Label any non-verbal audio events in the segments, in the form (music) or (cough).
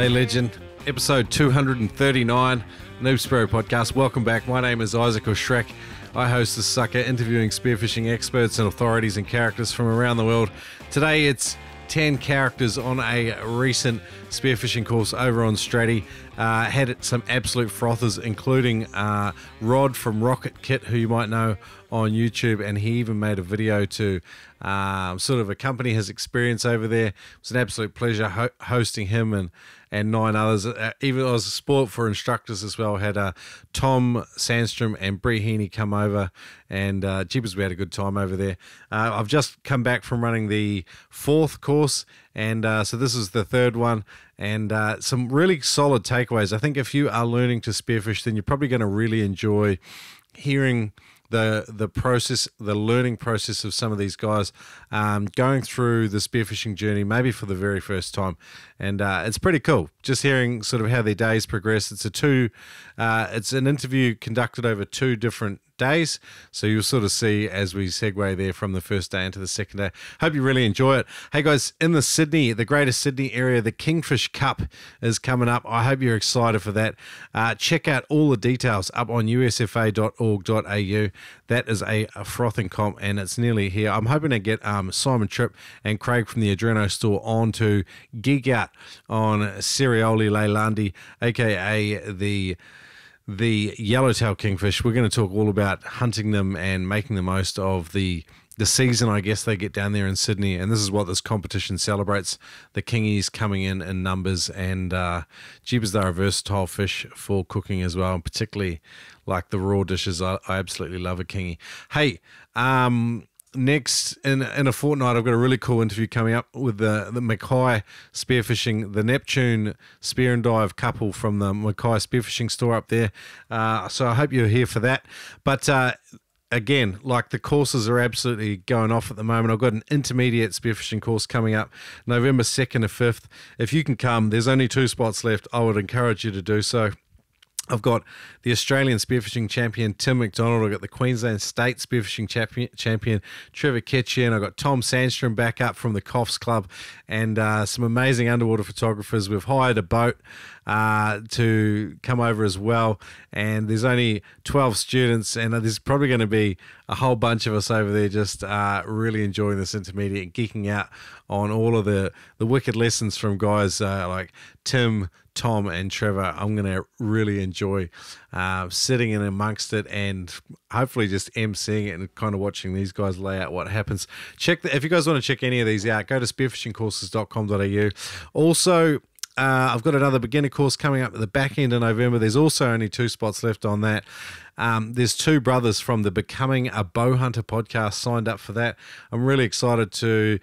Hey, legend. Episode 239, Noob Spearo Podcast. Welcome back. My name is Isaac or Shrek. I host this sucker interviewing spearfishing experts and authorities and characters from around the world. Today it's 10 characters on a recent spearfishing course over on Straddie. Uh, had some absolute frothers, including uh, Rod from RoKKiT KiT, who you might know on YouTube, and he even made a video to um, sort of accompany his experience over there. It was an absolute pleasure ho- hosting him and and nine others. Uh, even as a sport for instructors as well. Had uh, Tom Sandstrom and Bree Heaney come over, and uh, jeepers, we had a good time over there. Uh, I've just come back from running the fourth course, and uh, so this is the third one. And uh, some really solid takeaways. I think if you are learning to spearfish, then you're probably going to really enjoy hearing the the process, the learning process of some of these guys um, going through the spearfishing journey, maybe for the very first time, and uh, it's pretty cool. Just hearing sort of how their days progress. It's a two, uh, it's an interview conducted over two different days. So you'll sort of see as we segue there from the first day into the second day. Hope you really enjoy it. Hey guys, in the Sydney, the greater Sydney area, the Kingfish Cup is coming up. I hope you're excited for that. Uh, check out all the details up on usfa.org.au. That is a, a, frothing comp and it's nearly here. I'm hoping to get um, Simon Tripp and Craig from the Adreno store on to geek out on Seriola lalandi, aka the the yellowtail kingfish. We're going to talk all about hunting them and making the most of the the season, I guess they get down there in Sydney, and this is what this competition celebrates: the kingies coming in in numbers, and uh, jeepers, they're a versatile fish for cooking as well, and particularly like the raw dishes. I, I absolutely love a kingy. Hey, um, next in in a fortnight, I've got a really cool interview coming up with the the Mackay spearfishing, the Neptune spear and dive couple from the Mackay spearfishing store up there. Uh, so I hope you're here for that. But uh, again, like the courses are absolutely going off at the moment. I've got an intermediate spearfishing course coming up November 2nd or 5th. If you can come, there's only two spots left. I would encourage you to do so. I've got the Australian spearfishing champion Tim McDonald. I've got the Queensland State spearfishing champion, champion Trevor Kitchen. I've got Tom Sandstrom back up from the Coffs Club and uh, some amazing underwater photographers. We've hired a boat uh, to come over as well. And there's only 12 students, and there's probably going to be a whole bunch of us over there just uh, really enjoying this intermediate and geeking out on all of the, the wicked lessons from guys uh, like Tim, Tom and Trevor, I'm going to really enjoy uh, sitting in amongst it and hopefully just emceeing it and kind of watching these guys lay out what happens. Check the, if you guys want to check any of these out, go to spearfishingcourses.com.au. Also, uh, I've got another beginner course coming up at the back end of November. There's also only two spots left on that. Um, there's two brothers from the Becoming a Bow Hunter podcast signed up for that. I'm really excited to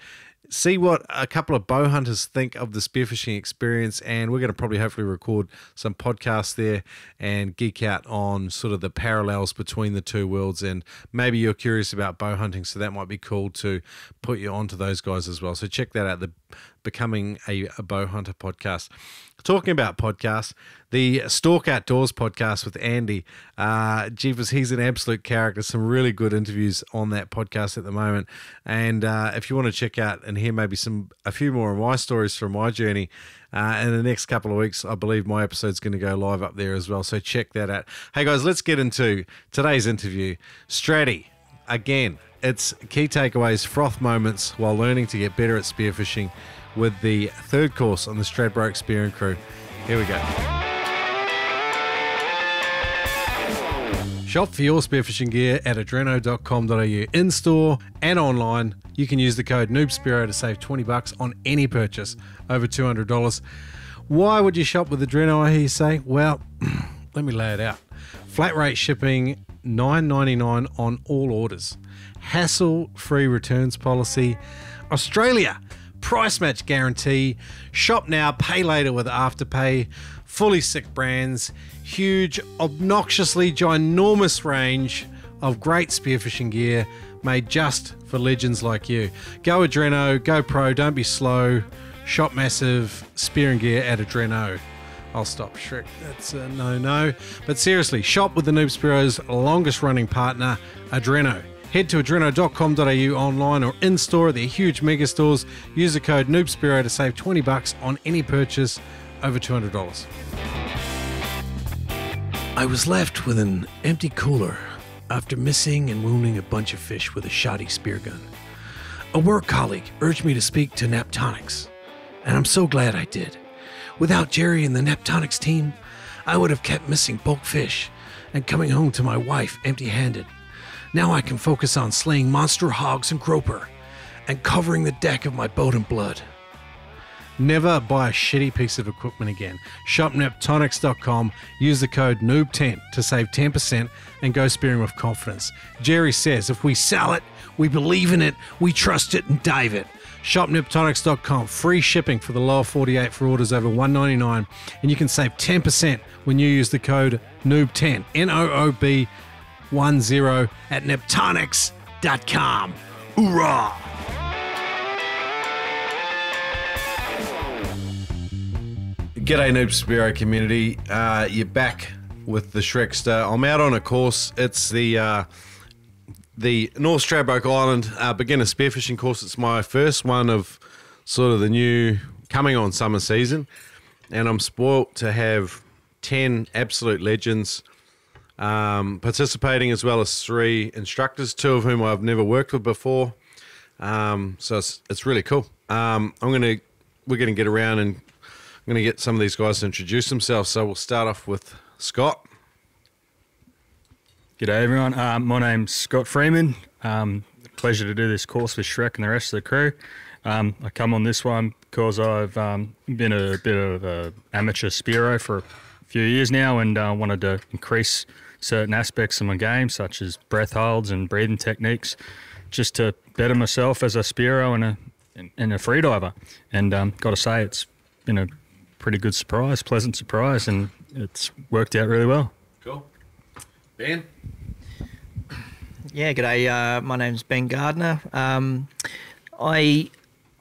see what a couple of bow hunters think of the spearfishing experience and we're going to probably hopefully record some podcasts there and geek out on sort of the parallels between the two worlds and maybe you're curious about bow hunting so that might be cool to put you onto those guys as well. So check that out the becoming a, a bow hunter podcast talking about podcasts the Stalk Outdoors podcast with Andy. Uh, he's an absolute character. Some really good interviews on that podcast at the moment. And uh, if you want to check out and hear maybe some a few more of my stories from my journey, uh, in the next couple of weeks, I believe my episode's going to go live up there as well. So check that out. Hey guys, let's get into today's interview. Straddie, again, it's key takeaways, froth moments while learning to get better at spearfishing with the third course on the Stradbroke Spear and Crew. Here we go. Shop for your spearfishing gear at adreno.com.au in store and online. You can use the code NoobSpearo to save 20 bucks on any purchase over $200. Why would you shop with Adreno, I hear you say? Well, (clears throat) let me lay it out. Flat rate shipping, $9.99 on all orders. Hassle free returns policy. Australia, price match guarantee. Shop now, pay later with Afterpay. Fully sick brands huge, obnoxiously ginormous range of great spearfishing gear made just for legends like you. Go Adreno, go pro, don't be slow. Shop massive spearing gear at Adreno. I'll stop Shrek. That's a no no. But seriously, shop with the Noob Spearo's longest running partner, Adreno. Head to adreno.com.au online or in store at their huge mega stores. Use the code NoobSpearo to save 20 bucks on any purchase over $200. I was left with an empty cooler after missing and wounding a bunch of fish with a shoddy spear gun. A work colleague urged me to speak to Neptonics, and I'm so glad I did. Without Jerry and the Neptonics team, I would have kept missing bulk fish and coming home to my wife empty handed. Now I can focus on slaying monster hogs and groper and covering the deck of my boat in blood. Never buy a shitty piece of equipment again. Shop ShopNeptonics.com. Use the code NOOB10 to save 10% and go spearing with confidence. Jerry says if we sell it, we believe in it, we trust it, and dive it. ShopNeptonics.com. Free shipping for the lower 48 for orders over 199. And you can save 10% when you use the code NOOB10. N O O B 10 at Neptonics.com. Hoorah! G'day, Noob Spearo community. Uh, you're back with the Shrekster. I'm out on a course. It's the uh, the North Stradbroke Island uh, beginner spearfishing course. It's my first one of sort of the new coming on summer season, and I'm spoilt to have ten absolute legends um, participating, as well as three instructors, two of whom I've never worked with before. Um, so it's, it's really cool. Um, I'm gonna we're gonna get around and I'm to get some of these guys to introduce themselves. So we'll start off with Scott. G'day everyone. Um, my name's Scott Freeman. Um, pleasure to do this course with Shrek and the rest of the crew. Um, I come on this one because I've um, been a bit of an amateur Spearo for a few years now and uh, wanted to increase certain aspects of my game, such as breath holds and breathing techniques, just to better myself as a Spearo and a and a freediver. And um, got to say, it's been a pretty good surprise, pleasant surprise, and it's worked out really well. Cool. Ben? Yeah, g'day. Uh, my name's Ben Gardner. Um, I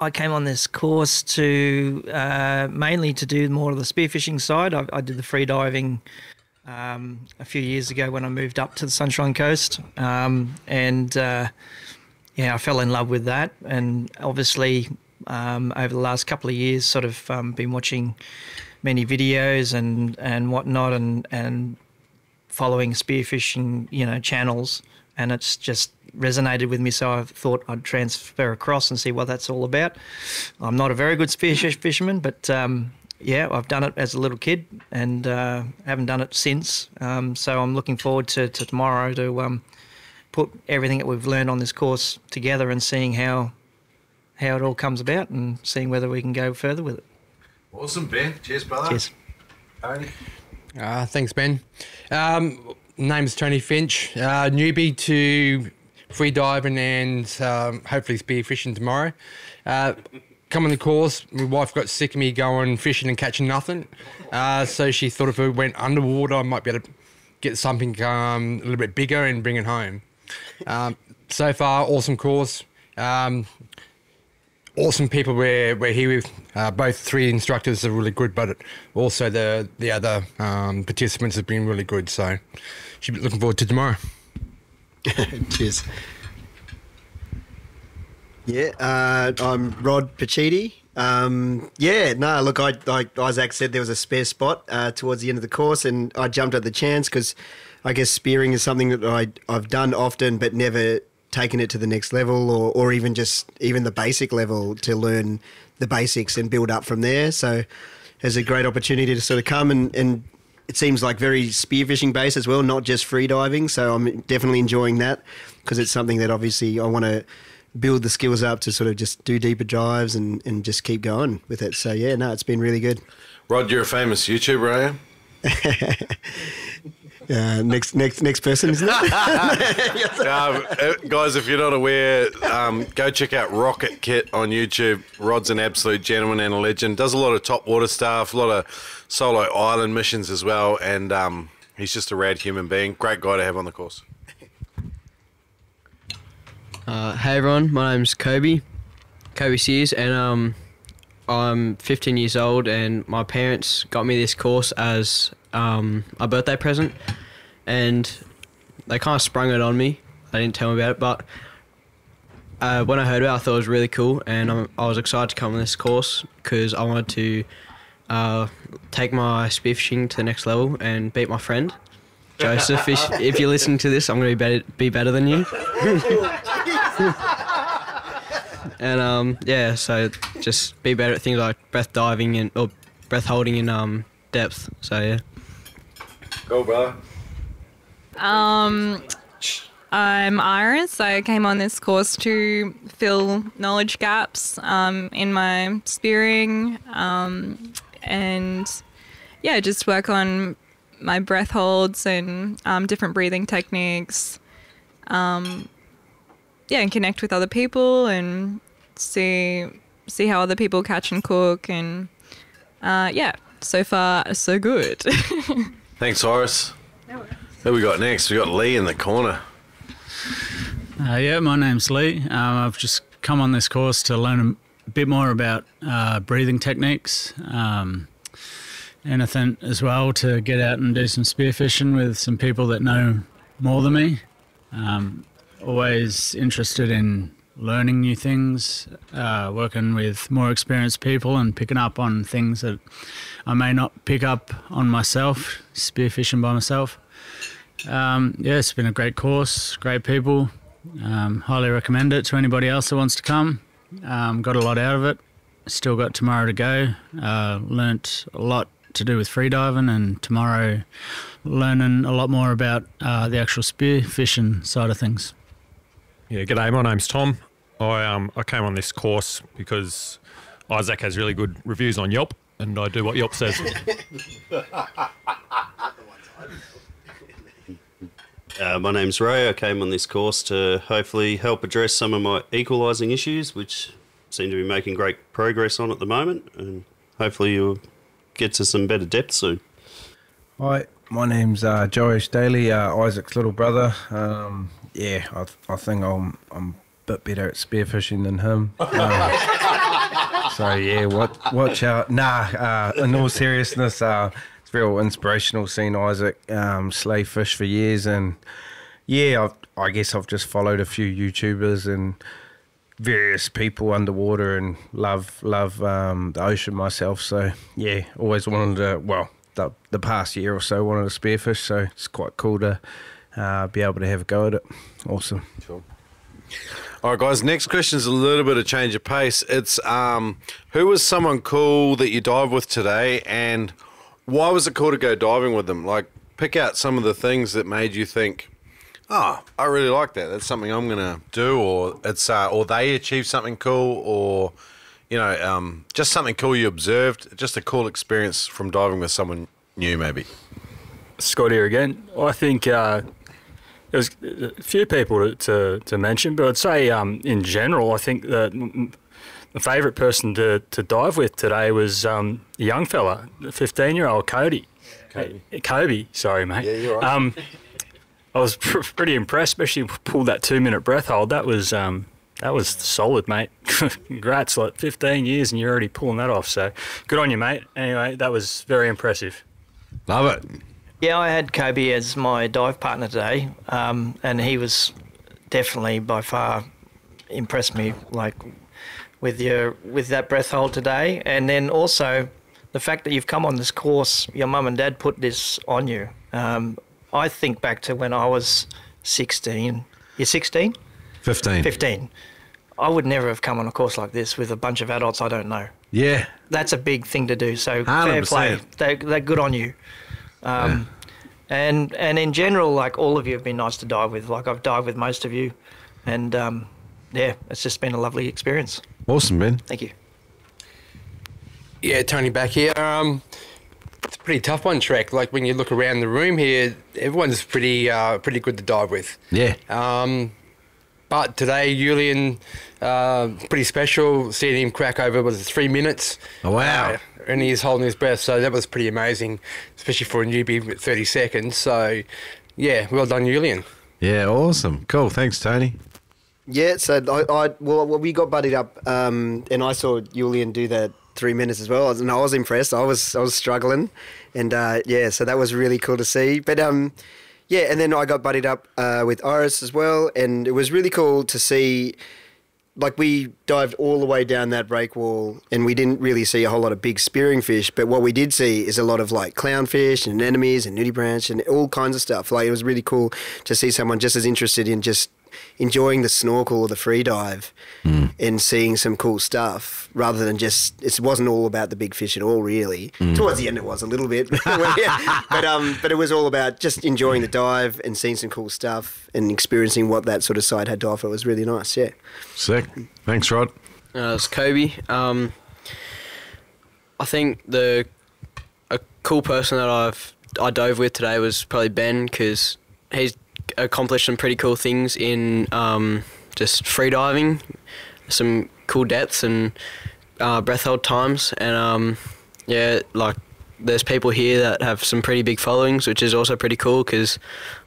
I came on this course to uh, mainly to do more of the spearfishing side. I, I did the free diving um, a few years ago when I moved up to the Sunshine Coast, um, and uh, yeah, I fell in love with that. And obviously, um, over the last couple of years, sort of um, been watching many videos and and whatnot, and and following spearfishing, you know, channels, and it's just resonated with me. So I thought I'd transfer across and see what that's all about. I'm not a very good spear fisherman, but um, yeah, I've done it as a little kid and uh, haven't done it since. Um, so I'm looking forward to, to tomorrow to um, put everything that we've learned on this course together and seeing how how it all comes about and seeing whether we can go further with it. Awesome, Ben. Cheers, brother. Cheers. Tony. Uh, thanks, Ben. Um, name's Tony Finch. Uh, newbie to free diving and um, hopefully spearfishing tomorrow. Uh, come on the course, my wife got sick of me going fishing and catching nothing. Uh, so she thought if we went underwater, I might be able to get something um, a little bit bigger and bring it home. Um, so far, awesome course. Um, awesome people we're, we're here with. Uh, both three instructors are really good, but also the the other um, participants have been really good. So, should be looking forward to tomorrow. (laughs) Cheers. Yeah, uh, I'm Rod Pachidi. Um, yeah, no, look, I, like Isaac said, there was a spare spot uh, towards the end of the course, and I jumped at the chance because I guess spearing is something that I, I've done often, but never taken it to the next level, or, or even just even the basic level to learn the basics and build up from there. So, it's a great opportunity to sort of come and, and it seems like very spearfishing based as well, not just free diving. So I'm definitely enjoying that because it's something that obviously I want to build the skills up to sort of just do deeper dives and, and just keep going with it. So yeah, no, it's been really good. Rod, you're a famous YouTuber, are you? (laughs) Uh, next, next, next person, isn't it? (laughs) Um, guys, if you're not aware, um, go check out RoKKiT KiT on YouTube. Rod's an absolute gentleman and a legend. Does a lot of top water stuff, a lot of solo island missions as well, and um, he's just a rad human being. Great guy to have on the course. Uh, hey everyone, my name's Kobe, Kobe Sears, and um, I'm 15 years old, and my parents got me this course as um, a birthday present, and they kind of sprung it on me. They didn't tell me about it, but uh, when I heard about it, I thought it was really cool, and I'm, I was excited to come on this course because I wanted to uh, take my spearfishing to the next level and beat my friend. Joseph, if, if you're listening to this, I'm going to be better, be better than you. and um, yeah, so just be better at things like breath diving and or breath holding in um, depth. So yeah. Go, bro. Um, I'm Iris. I came on this course to fill knowledge gaps um, in my spearing um, and yeah, just work on my breath holds and um, different breathing techniques. Um, yeah, and connect with other people and see see how other people catch and cook and uh, yeah, so far so good. (laughs) Thanks, Horace. Who we got next? We got Lee in the corner. Uh, yeah, my name's Lee. Um, I've just come on this course to learn a bit more about uh, breathing techniques. Um, anything as well to get out and do some spearfishing with some people that know more than me. Um, always interested in learning new things, uh, working with more experienced people and picking up on things that I may not pick up on myself, spearfishing by myself. Um, yeah, it's been a great course, great people. Um, highly recommend it to anybody else that wants to come. Um, got a lot out of it. Still got tomorrow to go. Uh, learnt a lot to do with freediving, and tomorrow learning a lot more about uh, the actual spear fishing side of things. Yeah, g'day. My name's Tom. I um I came on this course because Isaac has really good reviews on Yelp, and I do what Yelp says. (laughs) Uh, my name's Ray. I came on this course to hopefully help address some of my equalising issues, which seem to be making great progress on at the moment, and hopefully you'll get to some better depth soon. Hi, my name's uh, Josh Daly, uh, Isaac's little brother. Um, yeah, I, I think I'm I'm a bit better at spearfishing than him. Uh, (laughs) so yeah, what, watch out. Nah, uh, in all seriousness, uh, it's real inspirational seeing Isaac um, slay fish for years, and yeah, I've, I guess I've just followed a few YouTubers and various people underwater and love love um, the ocean myself. So yeah, always wanted to. Well, the, the past year or so wanted to spearfish, so it's quite cool to uh, be able to have a go at it. Awesome. Sure. All right, guys. Next question is a little bit of change of pace. It's um, who was someone cool that you dive with today, and why was it cool to go diving with them? Like, pick out some of the things that made you think, "Oh, I really like that. That's something I'm gonna do," or it's uh, or they achieve something cool, or you know, um, just something cool you observed, just a cool experience from diving with someone new, maybe. Scott here again. I think uh, there's a few people to, to, to mention, but I'd say um, in general, I think that the favourite person to, to dive with today was um, a young fella, the 15 year old Cody. Kobe. Uh, Kobe, sorry, mate. Yeah, you're right. Um, (laughs) I was pr- (laughs) pretty impressed, especially pulled that two minute breath hold. That was um, that was solid, mate. (laughs) Congrats, like 15 years and you're already pulling that off. So good on you, mate. Anyway, that was very impressive. Love it. Yeah, I had Kobe as my dive partner today, um, and he was definitely by far impressed me like with your with that breath hold today, and then also the fact that you've come on this course. Your mum and dad put this on you. Um, I think back to when I was 16. You're 16? 15. 15. I would never have come on a course like this with a bunch of adults I don't know. Yeah. That's a big thing to do. So fair 100%. play. They, they're good on you. Um, And and in general, like all of you have been nice to dive with. Like I've dived with most of you, and um, yeah, it's just been a lovely experience. Awesome, Ben. Thank you. Yeah, Tony back here. Um, it's a pretty tough one, Shrek. Like when you look around the room here, everyone's pretty uh, pretty good to dive with. Yeah. Um, but today, Julian, uh, pretty special. Seeing him crack over was it three minutes. Oh, wow. Uh, and he's holding his breath, so that was pretty amazing, especially for a newbie with 30 seconds. So, yeah, well done, Julian. Yeah, awesome. Cool. Thanks, Tony. Yeah, so I, I well, well, we got buddied up, um, and I saw Julian do that three minutes as well, and I was impressed. I was I was struggling, and uh, yeah, so that was really cool to see. But um, yeah, and then I got buddied up uh, with Iris as well, and it was really cool to see like we dived all the way down that break wall, and we didn't really see a whole lot of big spearing fish. But what we did see is a lot of like clownfish and anemones and nudibranch and all kinds of stuff. Like it was really cool to see someone just as interested in just enjoying the snorkel or the free dive and seeing some cool stuff rather than just it wasn't all about the big fish at all really towards the end it was a little bit (laughs) but um but it was all about just enjoying the dive and seeing some cool stuff and experiencing what that sort of side had to offer it was really nice yeah Sick. Thanks, Rod. Uh, it's Kobe. Um, I think the a cool person that I've I dove with today was probably Ben because he's accomplished some pretty cool things in um, just freediving, some cool depths and uh, breath hold times, and um, yeah, like there's people here that have some pretty big followings, which is also pretty cool because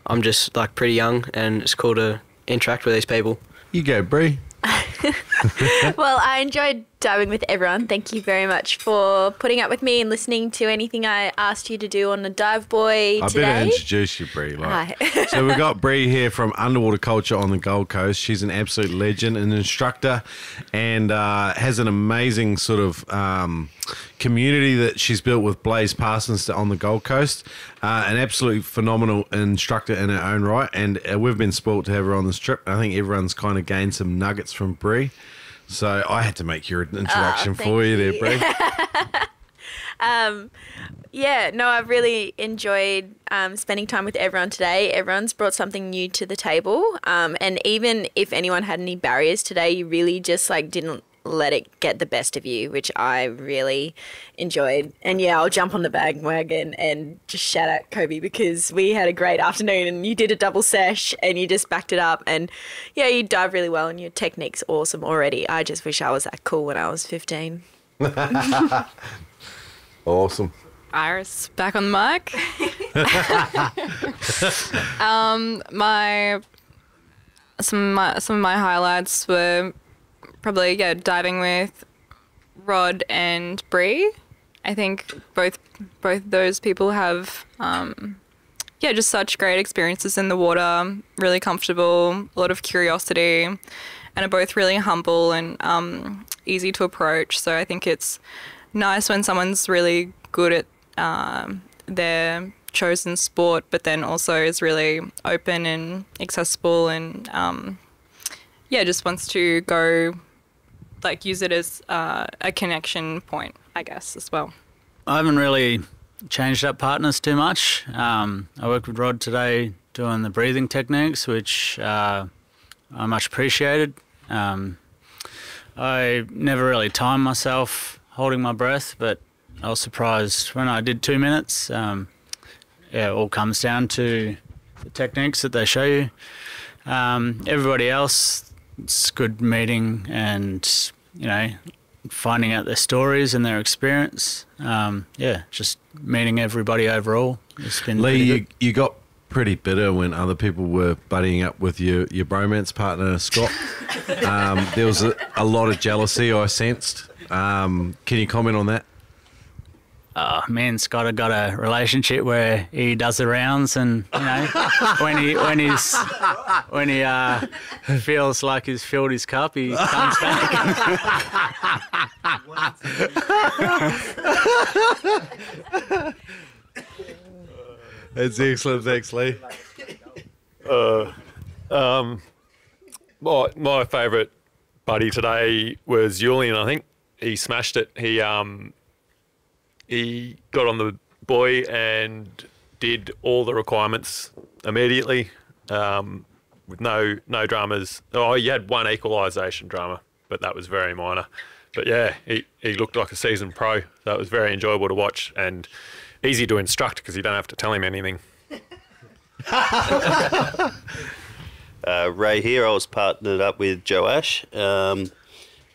I'm just like pretty young, and it's cool to interact with these people. You go, Bree. (laughs) well, I enjoyed diving with everyone. Thank you very much for putting up with me and listening to anything I asked you to do on the Dive Boy I better today. introduce you, Bree. Like. Hi. so we've got Bree here from Underwater Culture on the Gold Coast. She's an absolute legend, an instructor, and uh, has an amazing sort of um, community that she's built with Blaze Parsons on the Gold Coast. Uh, an absolutely phenomenal instructor in her own right, and uh, we've been spoilt to have her on this trip. I think everyone's kind of gained some nuggets from Bree. So I had to make your introduction for thank you there, you. Bree. (laughs) um, yeah, no, I've really enjoyed um, spending time with everyone today. Everyone's brought something new to the table, um, and even if anyone had any barriers today, you really just like didn't let it get the best of you, which I really enjoyed. And yeah, I'll jump on the bandwagon and just shout out Kobe because we had a great afternoon and you did a double sesh and you just backed it up. And yeah, you dive really well and your technique's awesome already. I just wish I was that cool when I was 15. (laughs) awesome. Iris back on the mic. (laughs) (laughs) um, my some of my some of my highlights were probably yeah diving with Rod and Bree. I think both both those people have um, yeah just such great experiences in the water, really comfortable, a lot of curiosity, and are both really humble and um, easy to approach. So I think it's nice when someone's really good at um, their chosen sport, but then also is really open and accessible and um, yeah, just wants to go like use it as uh, a connection point, I guess, as well. I haven't really changed up partners too much. Um, I worked with Rod today doing the breathing techniques, which uh, I much appreciated. Um, I never really timed myself holding my breath, but I was surprised when I did two minutes. Um, yeah, it all comes down to the techniques that they show you. Um, everybody else, it's good meeting and, you know, finding out their stories and their experience. Um, yeah, just meeting everybody overall. It's been Lee, pretty you, you got pretty bitter when other people were buddying up with your, your bromance partner, Scott. (laughs) um, there was a, a lot of jealousy I sensed. Um, can you comment on that? Oh, me Scott have got a relationship where he does the rounds, and you know, when he when he's when he uh, feels like he's filled his cup, he comes back. (laughs) That's excellent. Thanks, Lee. Uh, um, my my favourite buddy today was Julian. I think he smashed it. He um he got on the buoy and did all the requirements immediately, um, with no no dramas. Oh, he had one equalisation drama, but that was very minor. But yeah, he, he looked like a seasoned pro. That was very enjoyable to watch and easy to instruct because you don't have to tell him anything. (laughs) Uh, Ray here, I was partnered up with Joash. Um,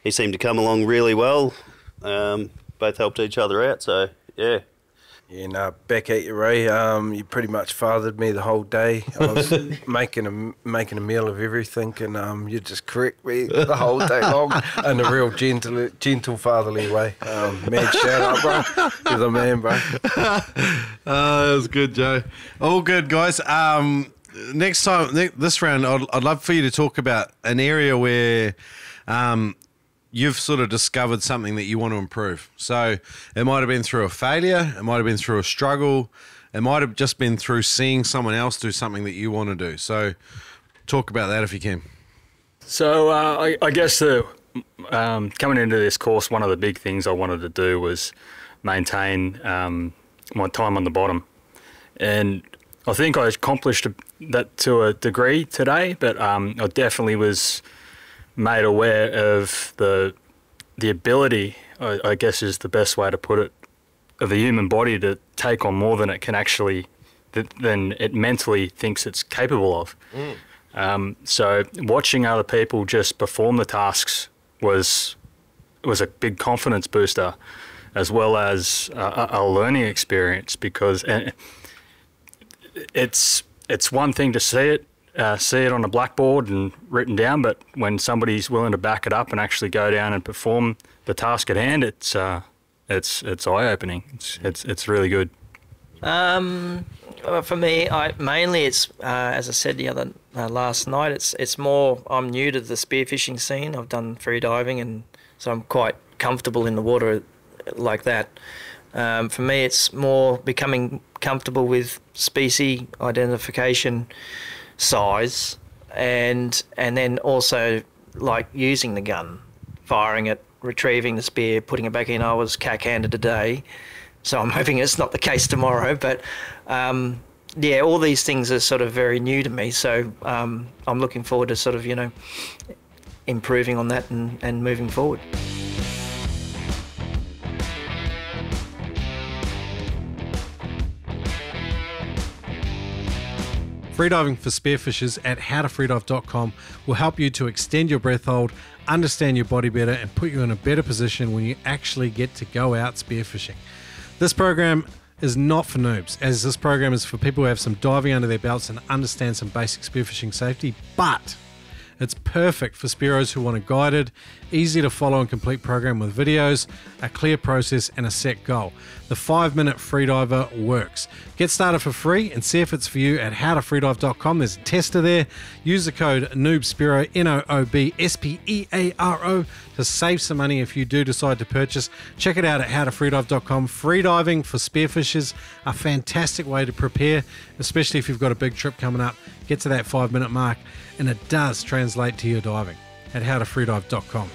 he seemed to come along really well. Um, both helped each other out, so yeah. Yeah, no, back at you, Ray. Um, you pretty much fathered me the whole day. I was (laughs) making a making a meal of everything, and um, you just correct me (laughs) the whole day long in a real gentle, gentle fatherly way. Um, man, shout out, bro. You're the man, bro. (laughs) Oh, that was good, Joe. All good, guys. Um, next time, this round, I'd, I'd love for you to talk about an area where um, you've sort of discovered something that you want to improve. So it might have been through a failure, it might have been through a struggle, it might have just been through seeing someone else do something that you want to do. So talk about that if you can. So uh, I, I guess the um, coming into this course, one of the big things I wanted to do was maintain um, my time on the bottom, and I think I accomplished that to a degree today. But um, I definitely was made aware of the the ability, I, I guess, is the best way to put it, of the human body to take on more than it can actually, than it mentally thinks it's capable of. Mm. Um, so watching other people just perform the tasks was was a big confidence booster, as well as a, a learning experience because it's it's one thing to see it uh, see it on a blackboard and written down, but when somebody's willing to back it up and actually go down and perform the task at hand, it's uh, it's it's eye opening. It's it's it's really good. Um, for me, I mainly it's uh, as I said the other uh, last night. It's it's more. I'm new to the spearfishing scene. I've done free diving, and so I'm quite comfortable in the water like that. Um, for me, it's more becoming comfortable with species identification, size, and and then also like using the gun, firing it, retrieving the spear, putting it back in. I was cack-handed today, so I'm (laughs) hoping it's not the case tomorrow. But um, yeah, all these things are sort of very new to me. So um, I'm looking forward to sort of you know improving on that and, and moving forward. Freediving for spearfishers at howtofreedive.com will help you to extend your breath hold, understand your body better, and put you in a better position when you actually get to go out spearfishing. This program is not for noobs, as this program is for people who have some diving under their belts and understand some basic spearfishing safety, but it's perfect for Spearos who want a guided, easy to follow and complete program with videos, a clear process, and a set goal. The 5 minute freediver works. Get started for free and see if it's for you at howtofreedive.com. There's a tester there. Use the code NOOBSPEARO, N O O B S P E A R O, to save some money if you do decide to purchase. Check it out at howtofreedive.com. Freediving for spearfishers, a fantastic way to prepare, especially if you've got a big trip coming up. Get to that five minute mark and it does translate to your diving at howtofreedive.com.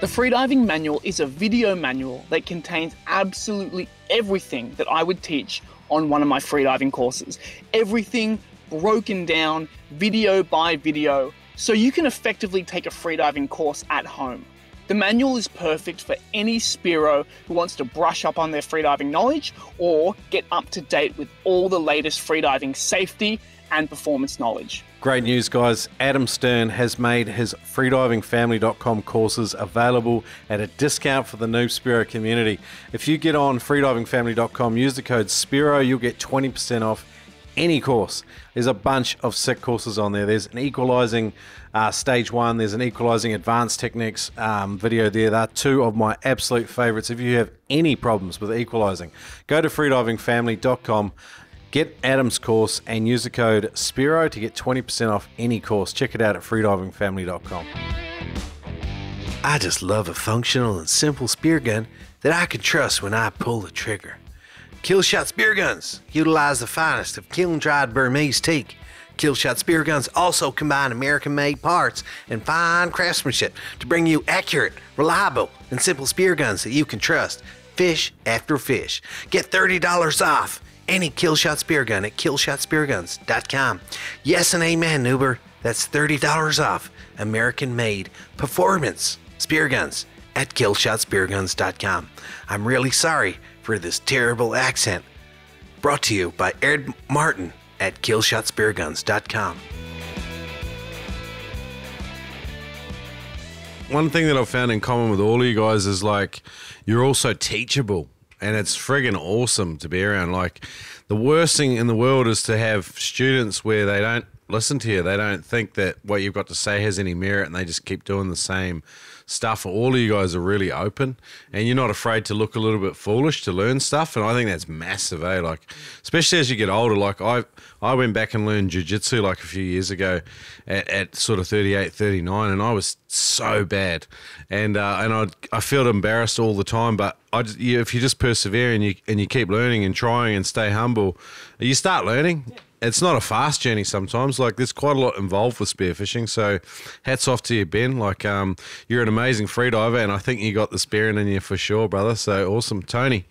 The Freediving Manual is a video manual that contains absolutely everything that I would teach on one of my freediving courses. Everything broken down, video by video, so you can effectively take a freediving course at home. The manual is perfect for any Spearo who wants to brush up on their freediving knowledge or get up to date with all the latest freediving safety and performance knowledge. Great news, guys. Adam Stern has made his freedivingfamily.com courses available at a discount for the Noob Spearo community. If you get on freedivingfamily.com, use the code Spearo, you'll get 20% off any course. There's a bunch of sick courses on there. There's an equalizing uh, stage one, there's an equalizing advanced techniques um, video there. They're two of my absolute favorites. If you have any problems with equalizing, go to freedivingfamily.com. Get Adam's course and use the code SPEARO to get 20% off any course. Check it out at freedivingfamily.com. I just love a functional and simple spear gun that I can trust when I pull the trigger. Killshot Spear Guns utilize the finest of kiln dried Burmese teak. Killshot Spear Guns also combine American made parts and fine craftsmanship to bring you accurate, reliable, and simple spear guns that you can trust. Fish after fish. Get $30 off any Killshot Spear Gun at killshotspearguns.com. Yes and amen, Uber. That's $30 off American made performance spear guns at killshotspearguns.com. I'm really sorry for this terrible accent. Brought to you by Ed Martin at killshotspearguns.com. One thing that I've found in common with all of you guys is like you're also teachable and it's friggin' awesome to be around. Like the worst thing in the world is to have students where they don't listen to you. They don't think that what you've got to say has any merit, and they just keep doing the same stuff. All of you guys are really open, and you're not afraid to look a little bit foolish to learn stuff. And I think that's massive, eh? Like, especially as you get older. Like I, I went back and learned jujitsu like a few years ago, at, at sort of 38, 39, and I was so bad, and uh, and I I felt embarrassed all the time. But I, you, if you just persevere and you and you keep learning and trying and stay humble, you start learning it's not a fast journey sometimes. Like there's quite a lot involved with spearfishing. So hats off to you, Ben. Like um, you're an amazing freediver, and I think you got the spearing in you for sure, brother. So awesome, Tony.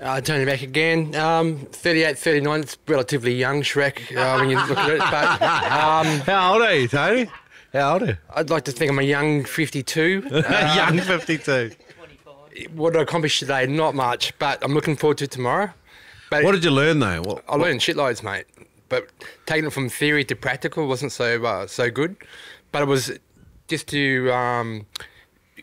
Uh, Tony back again. Um, 38, 39, it's relatively young, Shrek, uh, when you look at it. But, um, (laughs) How old are you, Tony? How old are you? I'd like to think I'm a young 52. (laughs) young 52. What did I accomplish today? Not much, but I'm looking forward to tomorrow. But What did you learn though? What, I learned shitloads, mate. But taking it from theory to practical wasn't so uh, so good. But it was just to um,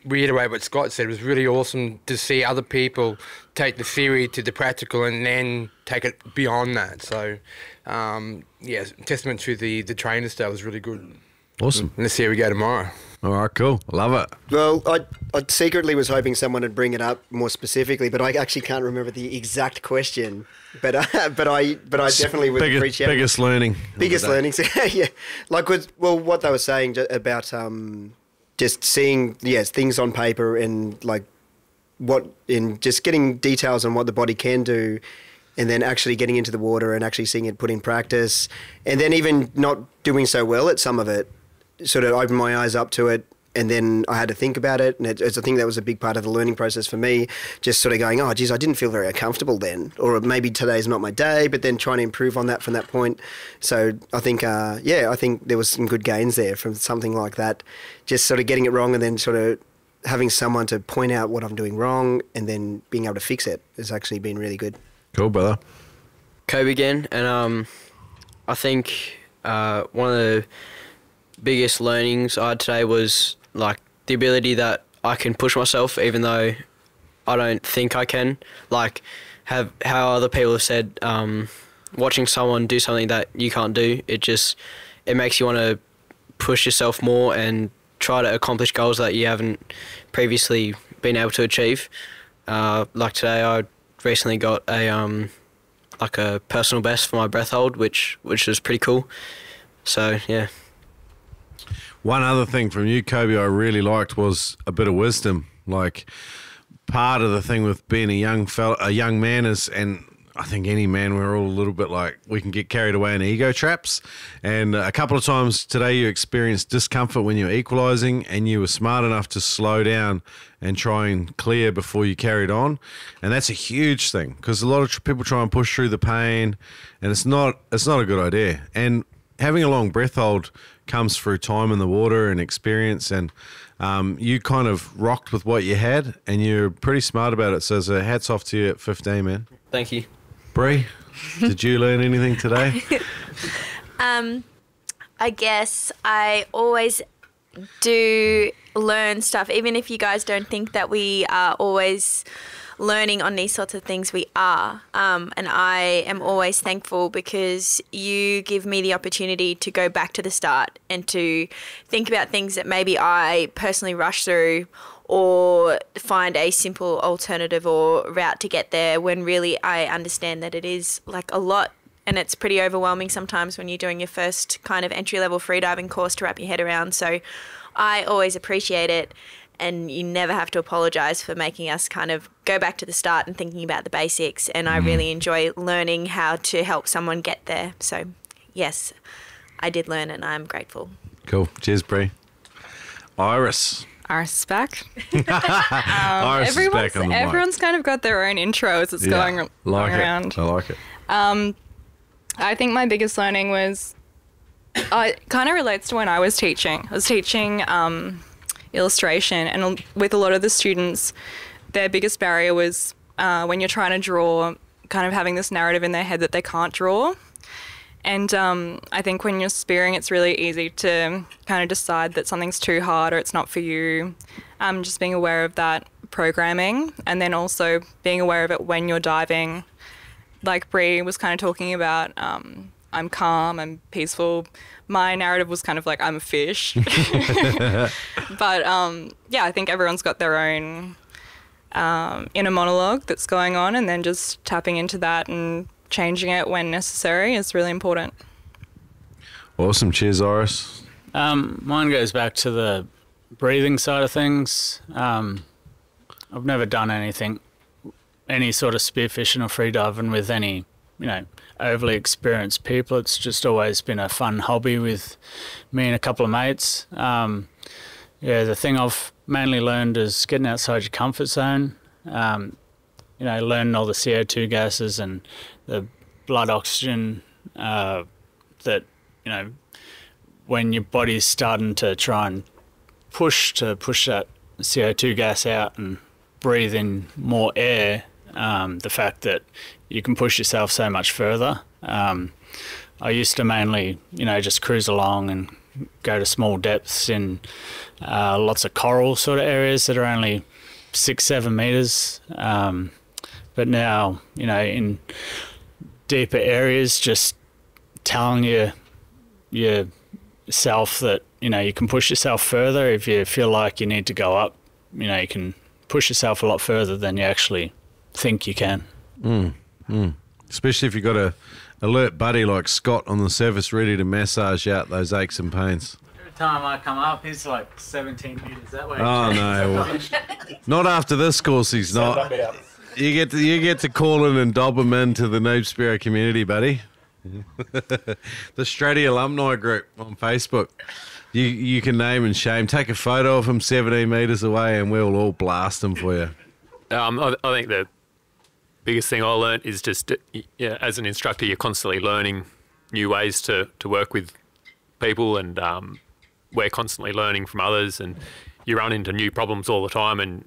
reiterate what Scott said. It was really awesome to see other people take the theory to the practical and then take it beyond that. So, um, yeah, testament to the the trainers. style was really good. Awesome. And let's see how we go tomorrow. All right, cool. Love it. Well, I, I secretly was hoping someone would bring it up more specifically, but I actually can't remember the exact question. But uh, (laughs) but I but I definitely would biggest, appreciate biggest learning. biggest learnings. (laughs) yeah, like with well, what they were saying about um, just seeing yes things on paper and like what in just getting details on what the body can do, and then actually getting into the water and actually seeing it put in practice, and then even not doing so well at some of it, sort of opened my eyes up to it. And then I had to think about it, and it, it's a thing that was a big part of the learning process for me. Just sort of going, oh, geez, I didn't feel very comfortable then, or maybe today's not my day. But then trying to improve on that from that point. So I think, uh, yeah, I think there was some good gains there from something like that. Just sort of getting it wrong, and then sort of having someone to point out what I'm doing wrong, and then being able to fix it has actually been really good. Cool, brother. Kobe again, and um, I think uh, one of the biggest learnings I had today was like the ability that I can push myself even though I don't think I can. Like have how other people have said, um, watching someone do something that you can't do, it just it makes you want to push yourself more and try to accomplish goals that you haven't previously been able to achieve. Uh, like today, I recently got a um, like a personal best for my breath hold, which which was pretty cool. So yeah, One other thing from you, Kobe, I really liked was a bit of wisdom. Like part of the thing with being a young fella, a young man is, and I think any man, we're all a little bit like we can get carried away in ego traps. And a couple of times today, you experienced discomfort when you were equalizing, and you were smart enough to slow down and try and clear before you carried on. And that's a huge thing because a lot of people try and push through the pain, and it's not it's not a good idea. And having a long breath hold comes through time in the water and experience and um, you kind of rocked with what you had and you're pretty smart about it. So, so hats off to you at 15 man. Thank you. Brie, did you learn anything today? (laughs) Um, I guess I always do learn stuff, even if you guys don't think that we are always learning on these sorts of things. We are, um, and I am always thankful because you give me the opportunity to go back to the start and to think about things that maybe I personally rush through. Or find a simple alternative or route to get there when really I understand that it is like a lot and it's pretty overwhelming sometimes when you're doing your first kind of entry level freediving course to wrap your head around. So I always appreciate it. And you never have to apologize for making us kind of go back to the start and thinking about the basics. And I really enjoy learning how to help someone get there. So, yes, I did learn and I'm grateful. cool cheers Brie. Iris Iris is back. (laughs) Iris is everyone's, back on the mic. kind of got their own intro as it's Yeah, going, like going it. around. I like it Um, I think my biggest learning was uh, it kind of relates to when I was teaching. I was teaching um, illustration, and with a lot of the students, their biggest barrier was uh, when you're trying to draw, kind of having this narrative in their head that they can't draw. And um, I think when you're spearing, it's really easy to kind of decide that something's too hard or it's not for you. Um, just being aware of that programming, and then also being aware of it when you're diving like Bree was kind of talking about, um, I'm calm, I'm peaceful. My narrative was kind of like I'm a fish. (laughs) but um, yeah, I think everyone's got their own um, inner monologue that's going on, and then just tapping into that and changing it when necessary is really important. Awesome. Cheers, Iris. Um, mine goes back to the breathing side of things. Um, I've never done anything, any sort of spearfishing or freediving with any, you know, overly experienced people. It's just always been a fun hobby with me and a couple of mates. Um, yeah, the thing I've mainly learned is getting outside your comfort zone. Um, you know, learning all the CO2 gases and the blood oxygen uh, that, you know, when your body's starting to try and push to push that CO2 gas out and breathe in more air, um, the fact that you can push yourself so much further. Um, I used to mainly, you know, just cruise along and go to small depths in uh, lots of coral sort of areas that are only six, seven meters. Um, but now, you know, in deeper areas, just telling you yourself that you know you can push yourself further if you feel like you need to go up. You know, you can push yourself a lot further than you actually think you can. Mm, mm. Especially if you've got a alert buddy like Scott on the surface ready to massage out those aches and pains. Every time I come up, he's like 17 meters that way. Oh no! (laughs) Well, not after this course. He's not. You get to you get to call in and dob him into the Noob Spearo community, buddy. (laughs) the Straddie alumni group on Facebook. You you can name and shame. Take a photo of him 17 meters away, and we'll all blast him for you. Um, I, I think the biggest thing I learned is just yeah, as an instructor, you're constantly learning new ways to, to work with people, and um, we're constantly learning from others, and you run into new problems all the time, and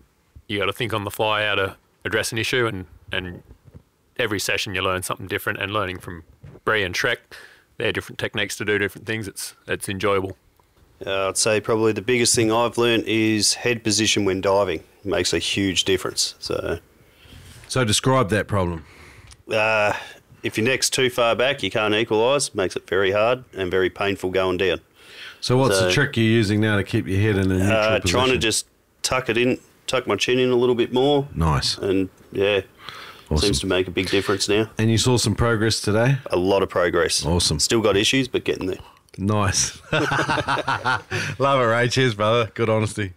you got to think on the fly how to address an issue, and and every session you learn something different, and learning from Bree and Shrek, they're different techniques to do different things. It's it's enjoyable. Uh, I'd say probably the biggest thing I've learned is head position when diving it makes a huge difference. So, so describe that problem. Uh, if your neck's too far back, you can't equalise. Makes it very hard and very painful going down. So, what's so, the trick you're using now to keep your head in a neutral uh, position? Trying to just tuck it in, tuck my chin in a little bit more. Nice. And yeah, Awesome. Seems to make a big difference now. And you saw some progress today? A lot of progress. Awesome. Still got issues, but getting there. Nice. (laughs) Love it, Ray. Cheers, brother. Good honesty.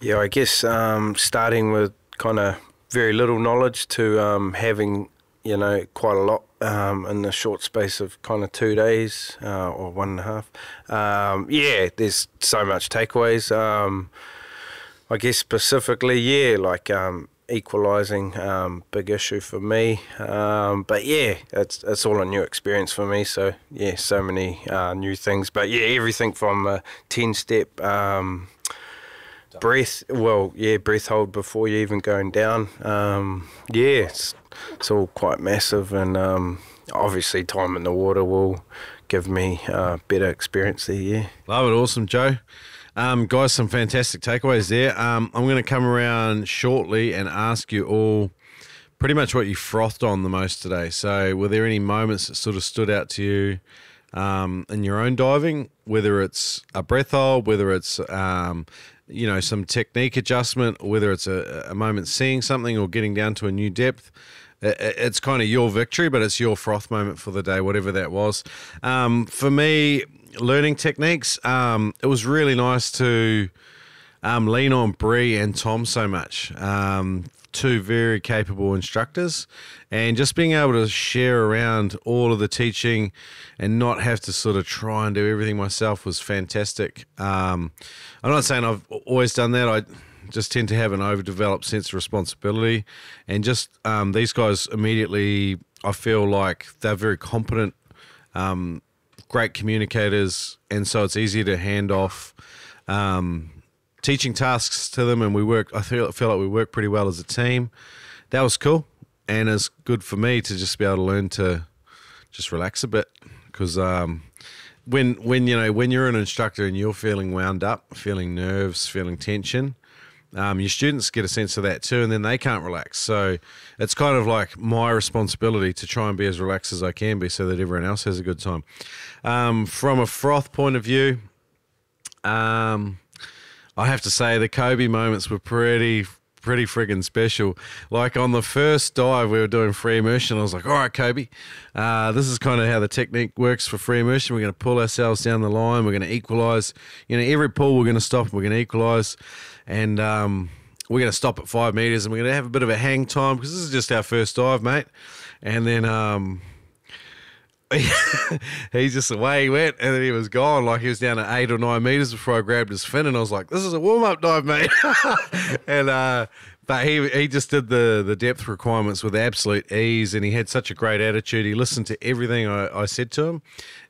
Yeah, I guess um, starting with kind of very little knowledge to um, having, you know, quite a lot um, in the short space of kind of two days uh, or one and a half. Um, yeah, there's so much takeaways. Um, I guess specifically, yeah, like um, equalising um, big issue for me. Um, but yeah, it's it's all a new experience for me. So yeah, so many uh, new things. But yeah, everything from a ten step um, breath. Well, yeah, breath hold before you even going down. Um, yeah, it's, it's all quite massive, and um, obviously time in the water will give me a uh, better experience there. Yeah, love it. Awesome, Joe. Um, guys, some fantastic takeaways there. Um, I'm going to come around shortly and ask you all pretty much what you frothed on the most today. So, were there any moments that sort of stood out to you um, in your own diving, whether it's a breath hold, whether it's um, you know some technique adjustment, whether it's a, a moment seeing something or getting down to a new depth? it's kind of your victory, but it's your froth moment for the day, whatever that was. Um, for me, learning techniques. Um, it was really nice to um, lean on Bree and Tom so much. Two very capable instructors, and just being able to share around all of the teaching and not have to sort of try and do everything myself was fantastic. Um, I'm not saying I've always done that. I just tend to have an overdeveloped sense of responsibility, and just um, these guys immediately, I feel like they're very competent um, great communicators, and so it's easy to hand off um, teaching tasks to them. And we work. I feel like we work pretty well as a team. That was cool, and it's good for me to just be able to learn to just relax a bit because um, when when you know when you're an instructor and you're feeling wound up, feeling nerves, feeling tension, Um, your students get a sense of that too, and then they can't relax. So it's kind of like my responsibility to try and be as relaxed as I can be, so that everyone else has a good time. Um, from a froth point of view, um, I have to say the Kobe moments were pretty pretty friggin' special. Like on the first dive, we were doing free immersion. I was like, all right, Kobe, uh, this is kind of how the technique works for free immersion. We're going to pull ourselves down the line. We're going to equalize. You know, every pull we're going to stop. We're going to equalize, and um, we're going to stop at five meters, and we're going to have a bit of a hang time because this is just our first dive, mate. And then. Um, (laughs) he just away he went and then he was gone. Like he was down at eight or nine meters before I grabbed his fin and I was like, This is a warm up dive, mate. (laughs) and uh but he he just did the the depth requirements with absolute ease and he had such a great attitude. He listened to everything I, I said to him.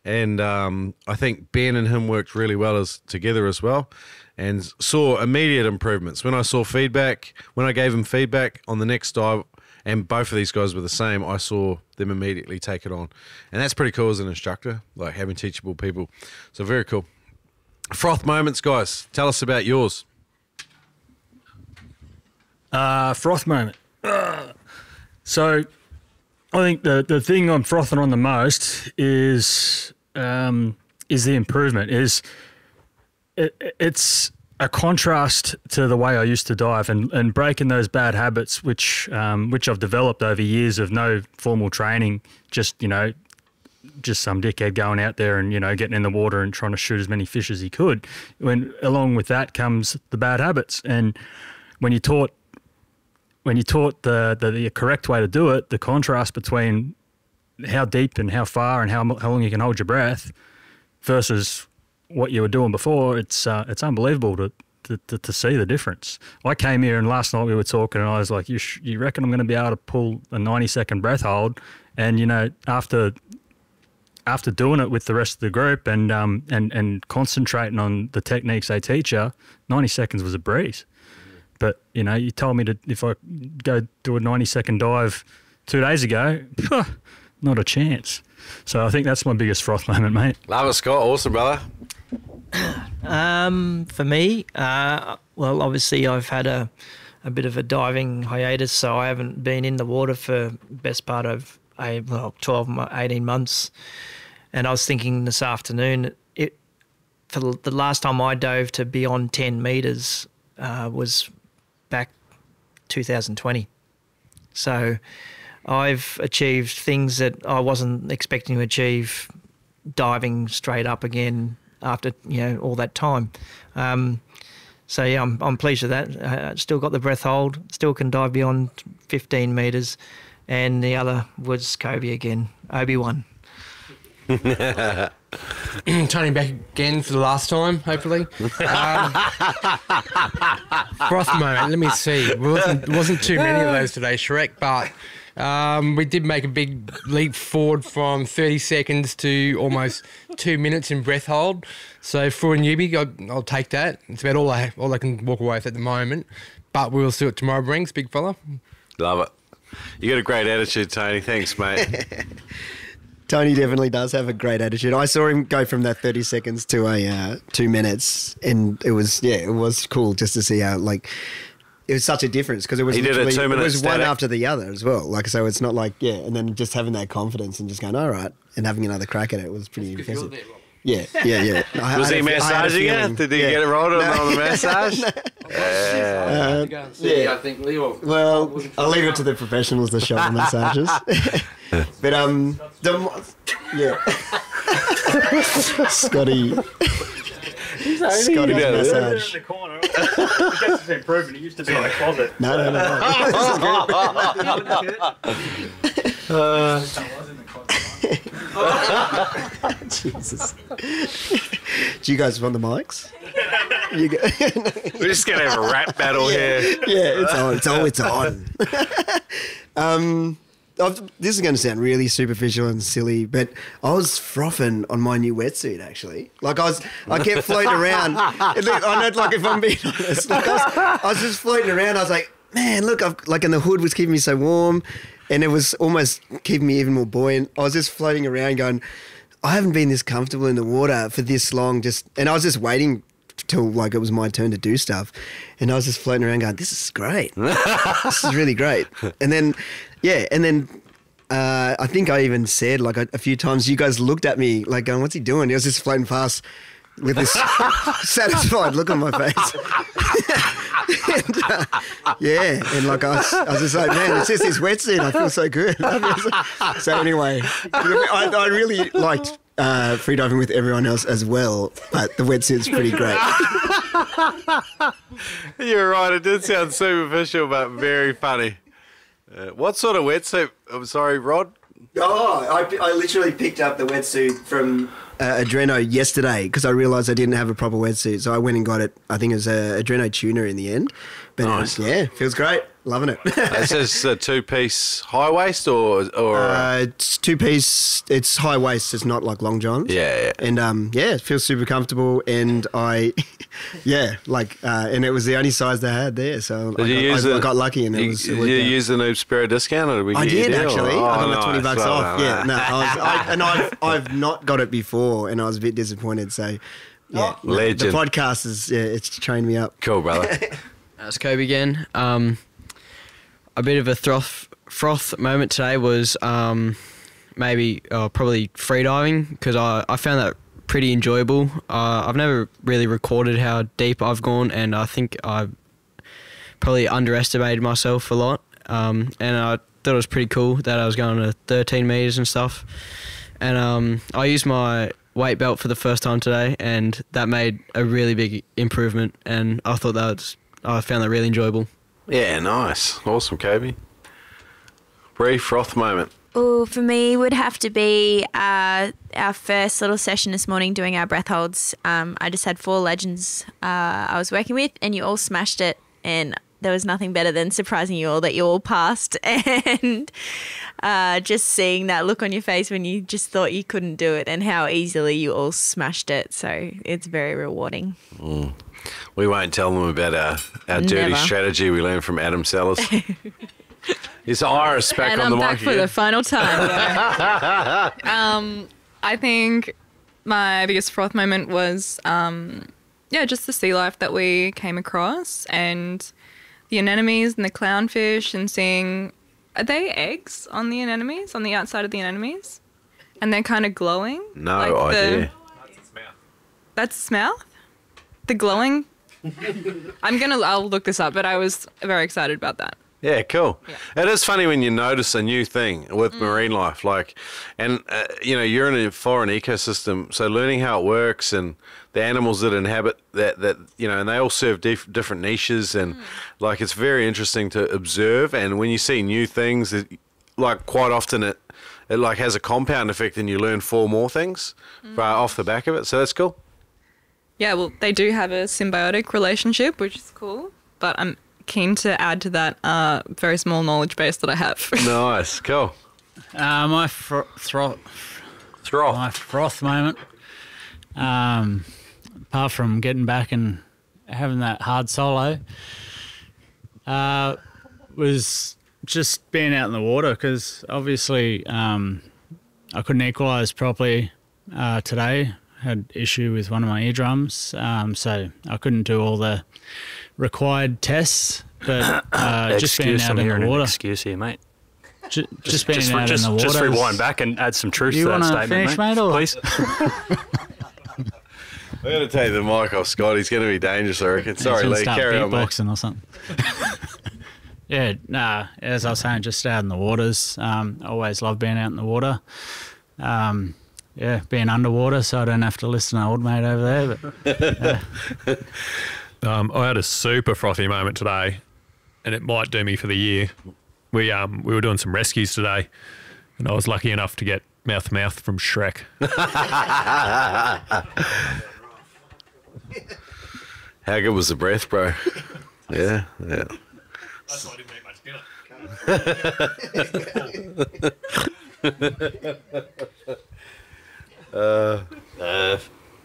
And um, I think Ben and him worked really well as together as well and saw immediate improvements. When I saw feedback, when I gave him feedback on the next dive, and both of these guys were the same. I saw them immediately take it on, and that's pretty cool as an instructor, like having teachable people. So very cool. Froth moments, guys. Tell us about yours. Uh, froth moment. Ugh. (clears throat) So, I think the the thing I'm frothing on the most is um, is the improvement. Is it, it's a contrast to the way I used to dive and, and breaking those bad habits, which um, which I've developed over years of no formal training, just you know, just some dickhead going out there and you know getting in the water and trying to shoot as many fish as he could. When along with that comes the bad habits, and when you taught when you taught the, the the correct way to do it, the contrast between how deep and how far and how how long you can hold your breath versus what you were doing before, it's uh, it's unbelievable to, to, to, to, see the difference. I came here and last night we were talking and I was like, you, you reckon I'm going to be able to pull a 90 second breath hold? And, you know, after after doing it with the rest of the group and um, and and concentrating on the techniques they teach you, 90 seconds was a breeze. But you know, you told me to if I go do a 90 second dive two days ago, (laughs) not a chance. So I think that's my biggest froth moment, mate. Love it, Scott. Awesome, brother. Um, for me, uh, well, obviously I've had a, a bit of a diving hiatus, so I haven't been in the water for best part of a, well, 12, 18 months. And I was thinking this afternoon, it for the last time I dove to beyond 10 meters uh, was back 2020. So I've achieved things that I wasn't expecting to achieve diving straight up again after you know all that time. Um, so yeah, I'm I'm pleased with that. Uh, still got the breath hold. Still can dive beyond 15 meters, and the other was Kobe again. Obi Wan. (laughs) (coughs) Tony back again for the last time, hopefully. Um, (laughs) froth moment. Let me see. It wasn't, wasn't too many of those today, Shrek, but um, we did make a big leap forward from 30 seconds to almost two minutes in breath hold. So for a newbie, I'll, I'll take that. It's about all I all I can walk away with at the moment. But we'll see what tomorrow brings, big fella. Love it. You got a great attitude, Tony. Thanks, mate. (laughs) Tony definitely does have a great attitude. I saw him go from that 30 seconds to a uh, two minutes, and it was yeah, it was cool just to see how like it was such a difference because it was He did a literally- two-minute it was one after the other as well. Like so, it's not like yeah, and then just having that confidence and just going all right and having another crack at it was pretty impressive. Yeah, yeah, yeah. (laughs) I Was had he a- I had a massaging it? Did he yeah. get it right on, No. on the (laughs) massage? (laughs) Uh, yeah. I think Leo. Well, I'll leave it to the professionals to show the massages. but um, the yeah, Scotty. Scotty's Yeah, massage. the corner. It gets its improvement. It used to be in the closet. No, no, no. (laughs) (laughs) Jesus. Do you guys want the mics? You go- (laughs) We're just gonna have a rap battle here. yeah, it's on. It's on. It's on. um, I've, this is going to sound really superficial and silly, but I was frothing on my new wetsuit. Actually, like I was, I kept (laughs) floating around. I know, like if I'm being honest, like I was, I was just floating around. I was like, man, look, I've, like, and the hood was keeping me so warm, and it was almost keeping me even more buoyant. I was just floating around, going, I haven't been this comfortable in the water for this long. Just, and I was just waiting till like it was my turn to do stuff, and I was just floating around going, "This is great. (laughs) this is really great." And then, yeah, and then. Uh, I think I even said like a, a few times. You guys looked at me like, going, "What's he doing?" He was just floating past with this (laughs) satisfied look on my face. (laughs) and, uh, yeah, and like I was, I was just like, man, it's just this wetsuit. I feel so good. (laughs) so anyway, I, I really liked uh, freediving with everyone else as well, but the wetsuit's pretty great. You're right. It did sound superficial, but very funny. Uh, what sort of wetsuit? I'm sorry, Rod. Oh, I, I literally picked up the wetsuit from uh, Adreno yesterday because I realised I didn't have a proper wetsuit, so I went and got it. I think it was a Adreno tuner in the end. But uh, Nice. yeah, feels great. Loving it. Is this is a two-piece high waist or or? Uh, it's two piece. It's high waist. It's not like long johns. Yeah, yeah. And um, yeah, it feels super comfortable. And I, (laughs) yeah, like, uh, and it was the only size they had there. So I, got, I, the, I got lucky, and it you, was. Did you use the Noob Spearo discount, or did we I a did actually. Oh, I got nice. twenty bucks Well off. done, Yeah, no, I was, I, (laughs) and I've I've not got it before, and I was a bit disappointed. So, yeah, no, Legend. The podcast is yeah, it's trained me up. Cool, brother. (laughs) That's Kobe again. Um, a bit of a froth, froth moment today was um, maybe uh, probably freediving because I, I found that pretty enjoyable. Uh, I've never really recorded how deep I've gone, and I think I probably underestimated myself a lot. Um, and I thought it was pretty cool that I was going to 13 meters and stuff. And um, I used my weight belt for the first time today, and that made a really big improvement. And I thought that was, I found that really enjoyable. yeah, nice, awesome, Kobe. Bree froth moment. Oh, for me would have to be uh, our first little session this morning doing our breath holds. Um, I just had four legends uh, I was working with, and you all smashed it. And there was nothing better than surprising you all that you all passed, (laughs) and uh, just seeing that look on your face when you just thought you couldn't do it, and how easily you all smashed it. So it's very rewarding. Mm. We won't tell them about our, our dirty Never. strategy we learned from Adam Sellers. Is Iris back and on I'm the back mic for again? the final time. (laughs) um, I think my biggest froth moment was, um, yeah, just the sea life that we came across and the anemones and the clownfish and seeing, are they eggs on the anemones, on the outside of the anemones? And they're kind of glowing? No Like the- idea. That's its mouth? The glowing? (laughs) I'm gonna, I'll look this up, but I was very excited about that. Yeah, cool. It is funny when you notice a new thing with marine life, like, and uh, you know, you're in a foreign ecosystem, so learning how it works and the animals that inhabit that, that you know, and they all serve dif- different niches, and like, it's very interesting to observe. And when you see new things, it, like, quite often it, it like has a compound effect, and you learn four more things uh, off the back of it. So that's cool. Yeah, well, they do have a symbiotic relationship, which is cool. But I'm keen to add to that uh, very small knowledge base that I have. (laughs) nice, cool. Uh, my fro- thro- Throth. my froth moment. Um, apart from getting back and having that hard solo, uh, was just being out in the water because obviously um, I couldn't equalise properly uh, today. Had issue with one of my eardrums, um, so I couldn't do all the required tests. But uh, (coughs) just being out in the water, excuse here, mate. ju- just, being just, out just, in the water. just rewind back and add some truth You to that wanna statement, finish, mate. mate, or- Please. (laughs) I'm going to take the mic off Scott. He's going to be dangerous, I reckon. Sorry, Lee. start Carry on, mate. or something. (laughs) yeah, nah. As I was saying, just out in the waters. Um, I always love being out in the water. Um, yeah, being underwater, so I don't have to listen to old mate over there. But (laughs) Um, I had a super frothy moment today, and it might do me for the year. We um we were doing some rescues today, and I was lucky enough to get mouth to mouth from Shrek. (laughs) How good was the breath, bro? Yeah, yeah. That's why I didn't eat much dinner. (laughs) uh, Uh,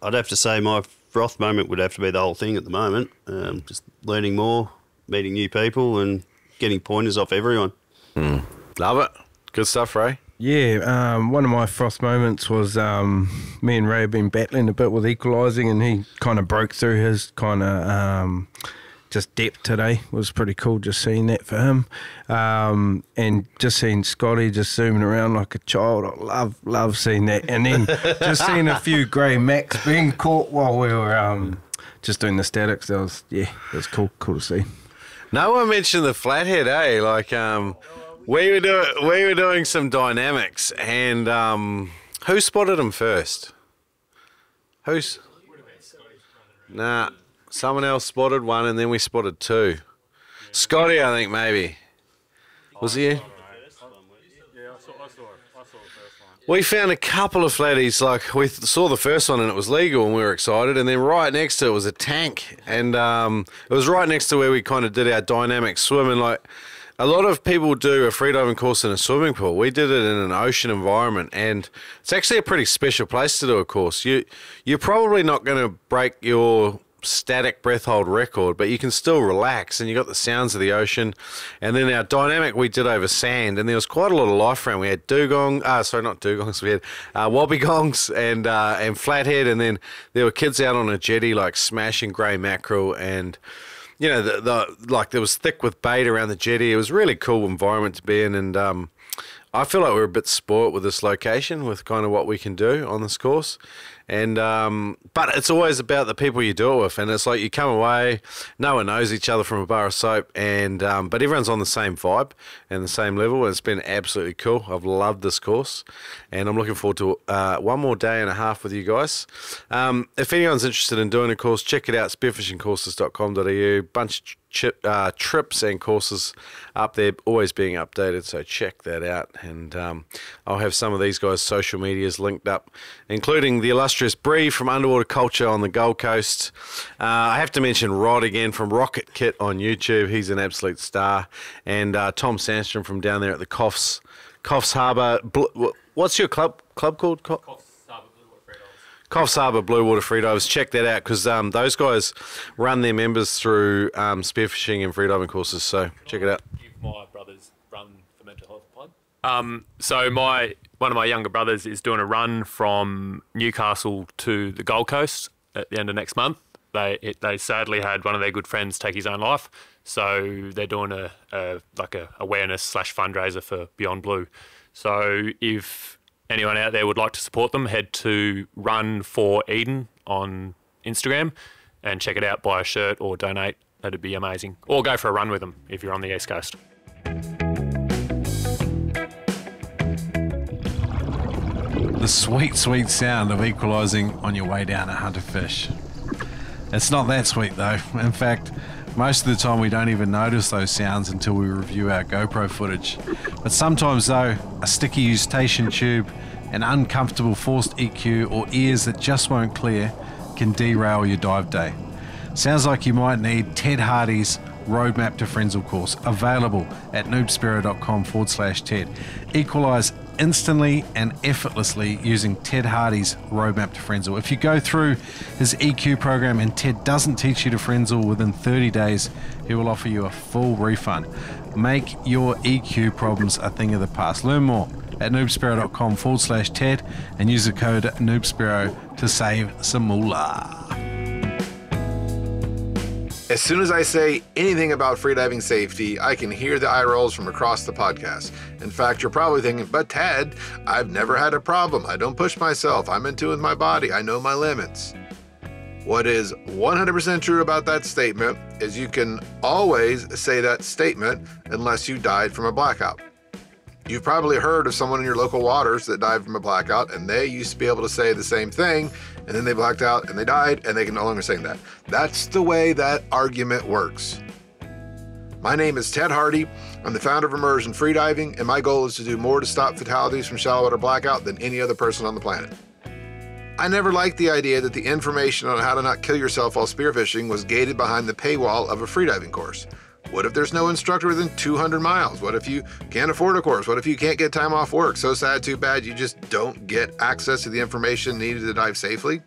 I'd have to say my froth moment would have to be the whole thing at the moment. Um, just learning more, meeting new people, and getting pointers off everyone. Love it. Good stuff, Ray. Yeah, um, one of my frost moments was um, me and Ray have been battling a bit with equalising, and he kind of broke through his kind of um, just depth today. Was pretty cool just seeing that for him, um, and just seeing Scotty just zooming around like a child. I love love seeing that, and then just seeing a few grey max being caught while we were um, just doing the statics. That was yeah, that was cool, cool to see. No one mentioned the flathead, eh? Like, um, we were doing we were doing some dynamics, and um, who spotted him first? Who's? Nah, someone else spotted one, and then we spotted two. Scotty, I think maybe. Was he? you? We found a couple of flatties. Like we saw the first one and it was legal, and we were excited. And then right next to it was a tank, and um, it was right next to where we kind of did our dynamic swim. And like a lot of people do a freediving course in a swimming pool. We did it in an ocean environment, and it's actually a pretty special place to do a course. You you're probably not going to break your static breath hold record, but you can still relax and you got the sounds of the ocean. And then our dynamic we did over sand, and there was quite a lot of life around. We had dugong, uh, sorry, not dugongs, we had uh, wobbegongs and uh, and flathead, and then there were kids out on a jetty like smashing grey mackerel and. You know, the, the like there was thick with bait around the jetty. It was really cool environment to be in, and um, I feel like we're a bit spoilt with this location, with kind of what we can do on this course. And um, but it's always about the people you do it with, and it's like you come away, no one knows each other from a bar of soap, and um, but everyone's on the same vibe and the same level. And it's been absolutely cool. I've loved this course, and I'm looking forward to uh, one more day and a half with you guys. Um, if anyone's interested in doing a course, check it out: spearfishingcourses.com.au. Bunch chip, uh, trips and courses up there, always being updated. So check that out, and um, I'll have some of these guys' social medias linked up, including the illustrious Bree from Underwater Culture on the Gold Coast. Uh, I have to mention Rod again from RoKKiT KiT on YouTube. He's an absolute star, and uh, Tom Sandstrom from down there at the Coffs Coffs Harbour. What's your club club called? Coffs Harbour Blue Water Freedivers. Check that out because um, those guys run their members through um, spearfishing and freediving courses. So check it out. my brothers run for mental health pod. Um, so my one of my younger brothers is doing a run from Newcastle to the Gold Coast at the end of next month. They it, they sadly had one of their good friends take his own life, so they're doing a, a like a awareness slash fundraiser for Beyond Blue. So if anyone out there would like to support them, head to Run for Eden on Instagram and check it out. Buy a shirt or donate. That'd be amazing. Or go for a run with them if you're on the East Coast. The sweet, sweet sound of equalising on your way down a hunt a fish. It's not that sweet though. In fact, most of the time we don't even notice those sounds until we review our GoPro footage. But sometimes though, a sticky eustachian tube, an uncomfortable forced EQ, or ears that just won't clear can derail your dive day. Sounds like you might need Ted Harty's Roadmap to Frenzel course, available at noobspearo.com forward slash TED. Equalize instantly and effortlessly using Ted Harty's Roadmap to Frenzel. If you go through his EQ program and Ted doesn't teach you to Frenzel within 30 days, he will offer you a full refund. Make your EQ problems a thing of the past. Learn more at noobspearo.com forward slash TED and use the code noobspearo to save some moolah. As soon as I say anything about freediving safety, I can hear the eye rolls from across the podcast. In fact, you're probably thinking, but Ted, I've never had a problem. I don't push myself. I'm in tune with my body. I know my limits. What is 100% true about that statement is you can always say that statement unless you died from a blackout. You've probably heard of someone in your local waters that died from a blackout, and they used to be able to say the same thing, and then they blacked out and they died, and they can no longer say that. That's the way that argument works. My name is Ted Harty. I'm the founder of Immersion Freediving, and my goal is to do more to stop fatalities from shallow water blackout than any other person on the planet. I never liked the idea that the information on how to not kill yourself while spearfishing was gated behind the paywall of a freediving course. What if there's no instructor within 200 miles? What if you can't afford a course? What if you can't get time off work? So sad, too bad, you just don't get access to the information needed to dive safely?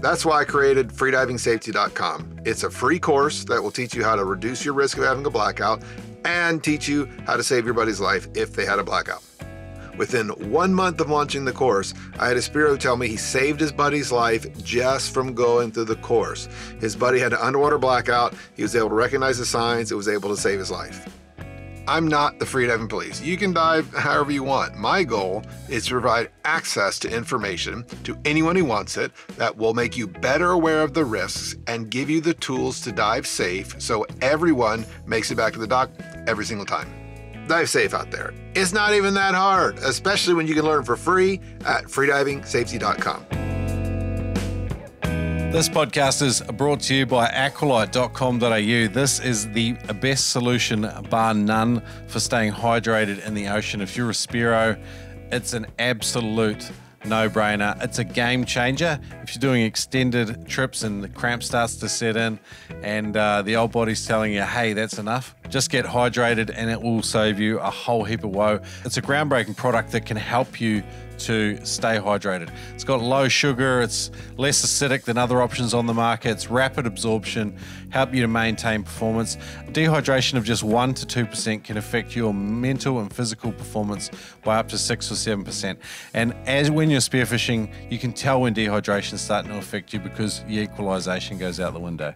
That's why I created freedivingsafety.com. It's a free course that will teach you how to reduce your risk of having a blackout and teach you how to save your buddy's life if they had a blackout. Within one month of launching the course, I had a Spearo tell me he saved his buddy's life just from going through the course. His buddy had an underwater blackout. He was able to recognize the signs. It was able to save his life. I'm not the freediving police. You can dive however you want. My goal is to provide access to information to anyone who wants it that will make you better aware of the risks and give you the tools to dive safe so everyone makes it back to the dock every single time. Dive safe out there. It's not even that hard, especially when you can learn for free at freedivingsafety.com. This podcast is brought to you by aqualyte.com.au. This is the best solution, bar none, for staying hydrated in the ocean. If you're a Spearo, it's an absolute no brainer. It's a game changer. If you're doing extended trips and the cramp starts to set in and uh, the old body's telling you, hey, that's enough, just get hydrated and it will save you a whole heap of woe. It's a groundbreaking product that can help you to stay hydrated. It's got low sugar, it's less acidic than other options on the market, it's rapid absorption, help you to maintain performance. Dehydration of just 1 to 2% can affect your mental and physical performance by up to 6 or 7%. And as when you're spearfishing, you can tell when dehydration is starting to affect you because your equalization goes out the window.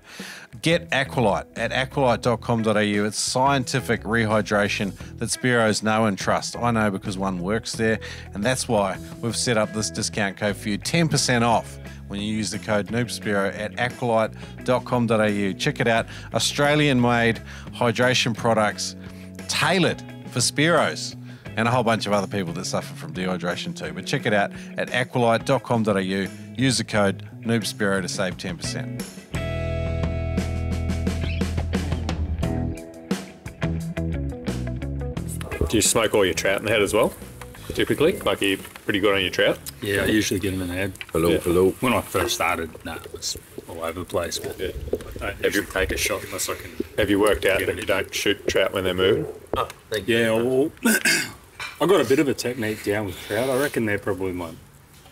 Get Aqualyte at aqualyte.com.au. It's scientific rehydration that Spearos know and trust. I know because one works there, and that's why we've set up this discount code for you 10% off when you use the code NoobSpearo at aqualyte.com.au. Check it out. Australian made hydration products tailored for Spearos and a whole bunch of other people that suffer from dehydration too. But check it out at aqualyte.com.au. Use the code NoobSpearo to save 10%. Do you smoke all your trout in the head as well? Typically, like you're pretty good on your trout. Yeah, I usually get them in the head. Hello, Yeah. hello. When I first started, no, it was all over the place. But I don't usually take a shot unless I can. Have you worked out that you don't shoot trout when they're moving? Oh, yeah, well, (coughs) I got a bit of a technique down with trout. I reckon they're probably my,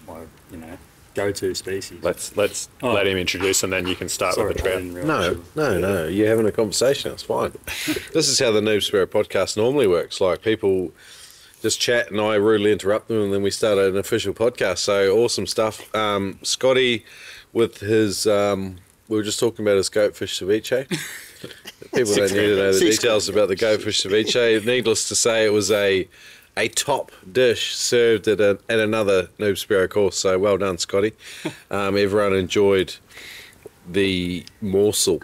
my you know, go-to species. Let's let's Oh. let him introduce, and then you can start Sorry, with the trout. I didn't No, no, no. You're having a conversation. That's fine. (laughs) this is how the Noob Spearo podcast normally works. Like people just chat, and I rudely interrupt them, and then we start an official podcast. So awesome stuff. Um, Scotty, with his, um, we were just talking about his goatfish ceviche. (laughs) People don't need to know the details about the goatfish ceviche. Needless to say, it was a a top dish served at, a, at another Noob Spearo course. So well done, Scotty. (laughs) Um, everyone enjoyed the morsel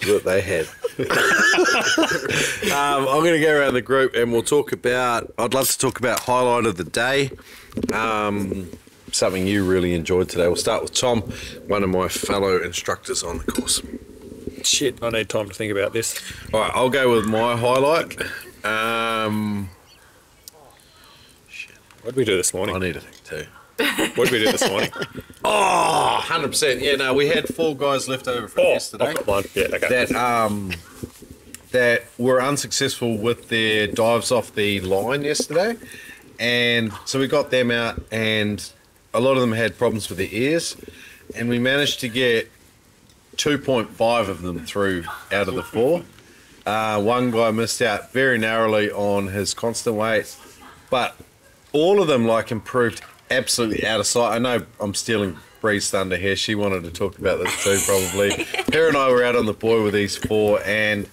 that they had. (laughs) um, I'm going to go around the group and we'll talk about. I'd love to talk about highlight of the day. Um, something you really enjoyed today. We'll start with Tom, one of my fellow instructors on the course. Shit, I need time to think about this. All right, I'll go with my highlight. Um, What did we do this morning? I need to think too. What did we do this morning? (laughs) Oh, 100%. Yeah, no, we had four guys left over from yesterday. I've got one. Yeah, okay. that um that were unsuccessful with their dives off the line yesterday, and so we got them out, and a lot of them had problems with their ears, and we managed to get 2.5 of them through out of the four. Uh, one guy missed out very narrowly on his constant weight, but all of them like improved absolutely out of sight. I know I'm stealing Bree's thunder here. She wanted to talk about this too, probably. (laughs) Her and I were out on the buoy with these four, and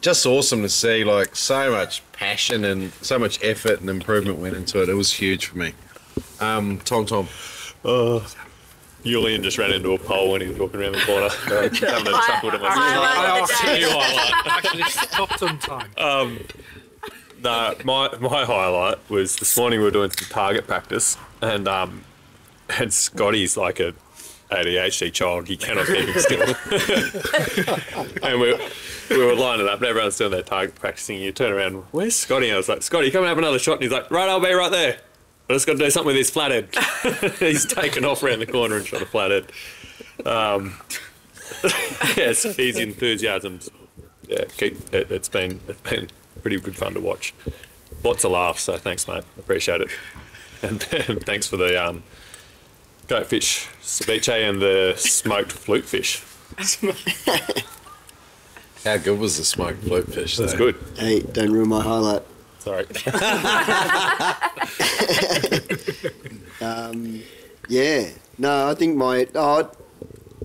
just awesome to see like so much passion and so much effort and improvement went into it. It was huge for me. Um, Tom Tom. Uh, Julian just ran into a pole when he was walking around the corner. (laughs) Uh, having a chuckle to Highlight myself. of (laughs) the day. New highlight. Actually stopped on time. Um, no, my my highlight was this morning we were doing some target practice, and um, and Scotty's like a ADHD child. He cannot keep him still. (laughs) and we we were lining up, and everyone's doing their target practicing. You turn around, where's Scotty? And I was like, Scotty, come and have another shot. And he's like, right, I'll be right there. I just got to do something with his flathead. (laughs) he's taken off around the corner and shot a flathead. Um, (laughs) yes, his enthusiasm. Yeah, keep, it, it's been it's been pretty good fun to watch. Lots of laughs, so thanks, mate. Appreciate it. (laughs) And, and thanks for the um, goatfish ceviche and the smoked flute fish. (laughs) How good was the smoked flutefish? That's good. Hey, don't ruin my highlight. Sorry. (laughs) um, yeah. No, I think my. Oh,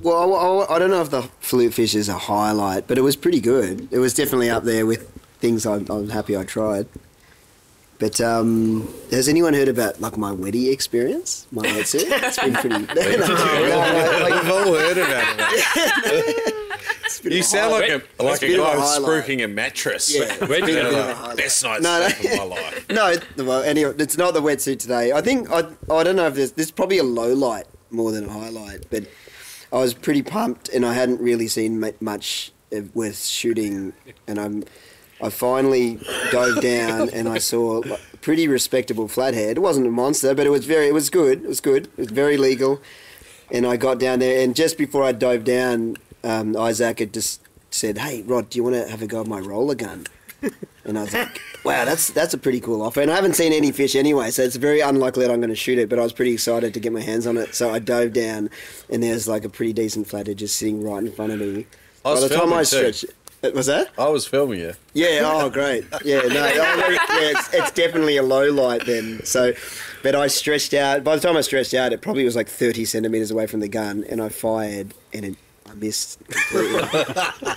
well, I, I, I don't know if the flute fish is a highlight, but it was pretty good. It was definitely up there with things I'm, I'm happy I tried. But um, has anyone heard about like my Weddy experience? My wetsuit? It's been pretty. (laughs) (laughs) like, we've all heard about it. (laughs) You sound like a like It's a a guy highlight. spruiking a mattress. Yeah. Where'd you Been a go? bit of a highlight. Best night's No, no. of my life. no, well, anyway, it's not the wetsuit today. I think I, I don't know if there's there's probably a low light more than a highlight, but I was pretty pumped and I hadn't really seen much worth shooting, and I'm I finally dove down and I saw a pretty respectable flathead. It wasn't a monster, but it was very it was good. It was good. It was very legal, and I got down there and just before I dove down, um, Isaac had just said, "Hey Rod, do you want to have a go at my roller gun?" And I was like, wow, that's that's a pretty cool offer. And I haven't seen any fish anyway, so it's very unlikely that I'm going to shoot it. But I was pretty excited to get my hands on it. So I dove down, and there's like a pretty decent flathead just sitting right in front of me. By the time I too. stretched, was that? I was filming you. Yeah. Oh, great. Yeah. No. oh, yeah. It's, it's definitely a low light then. So, but I stretched out. By the time I stretched out, it probably was like 30 centimeters away from the gun, and I fired, and it, I missed completely.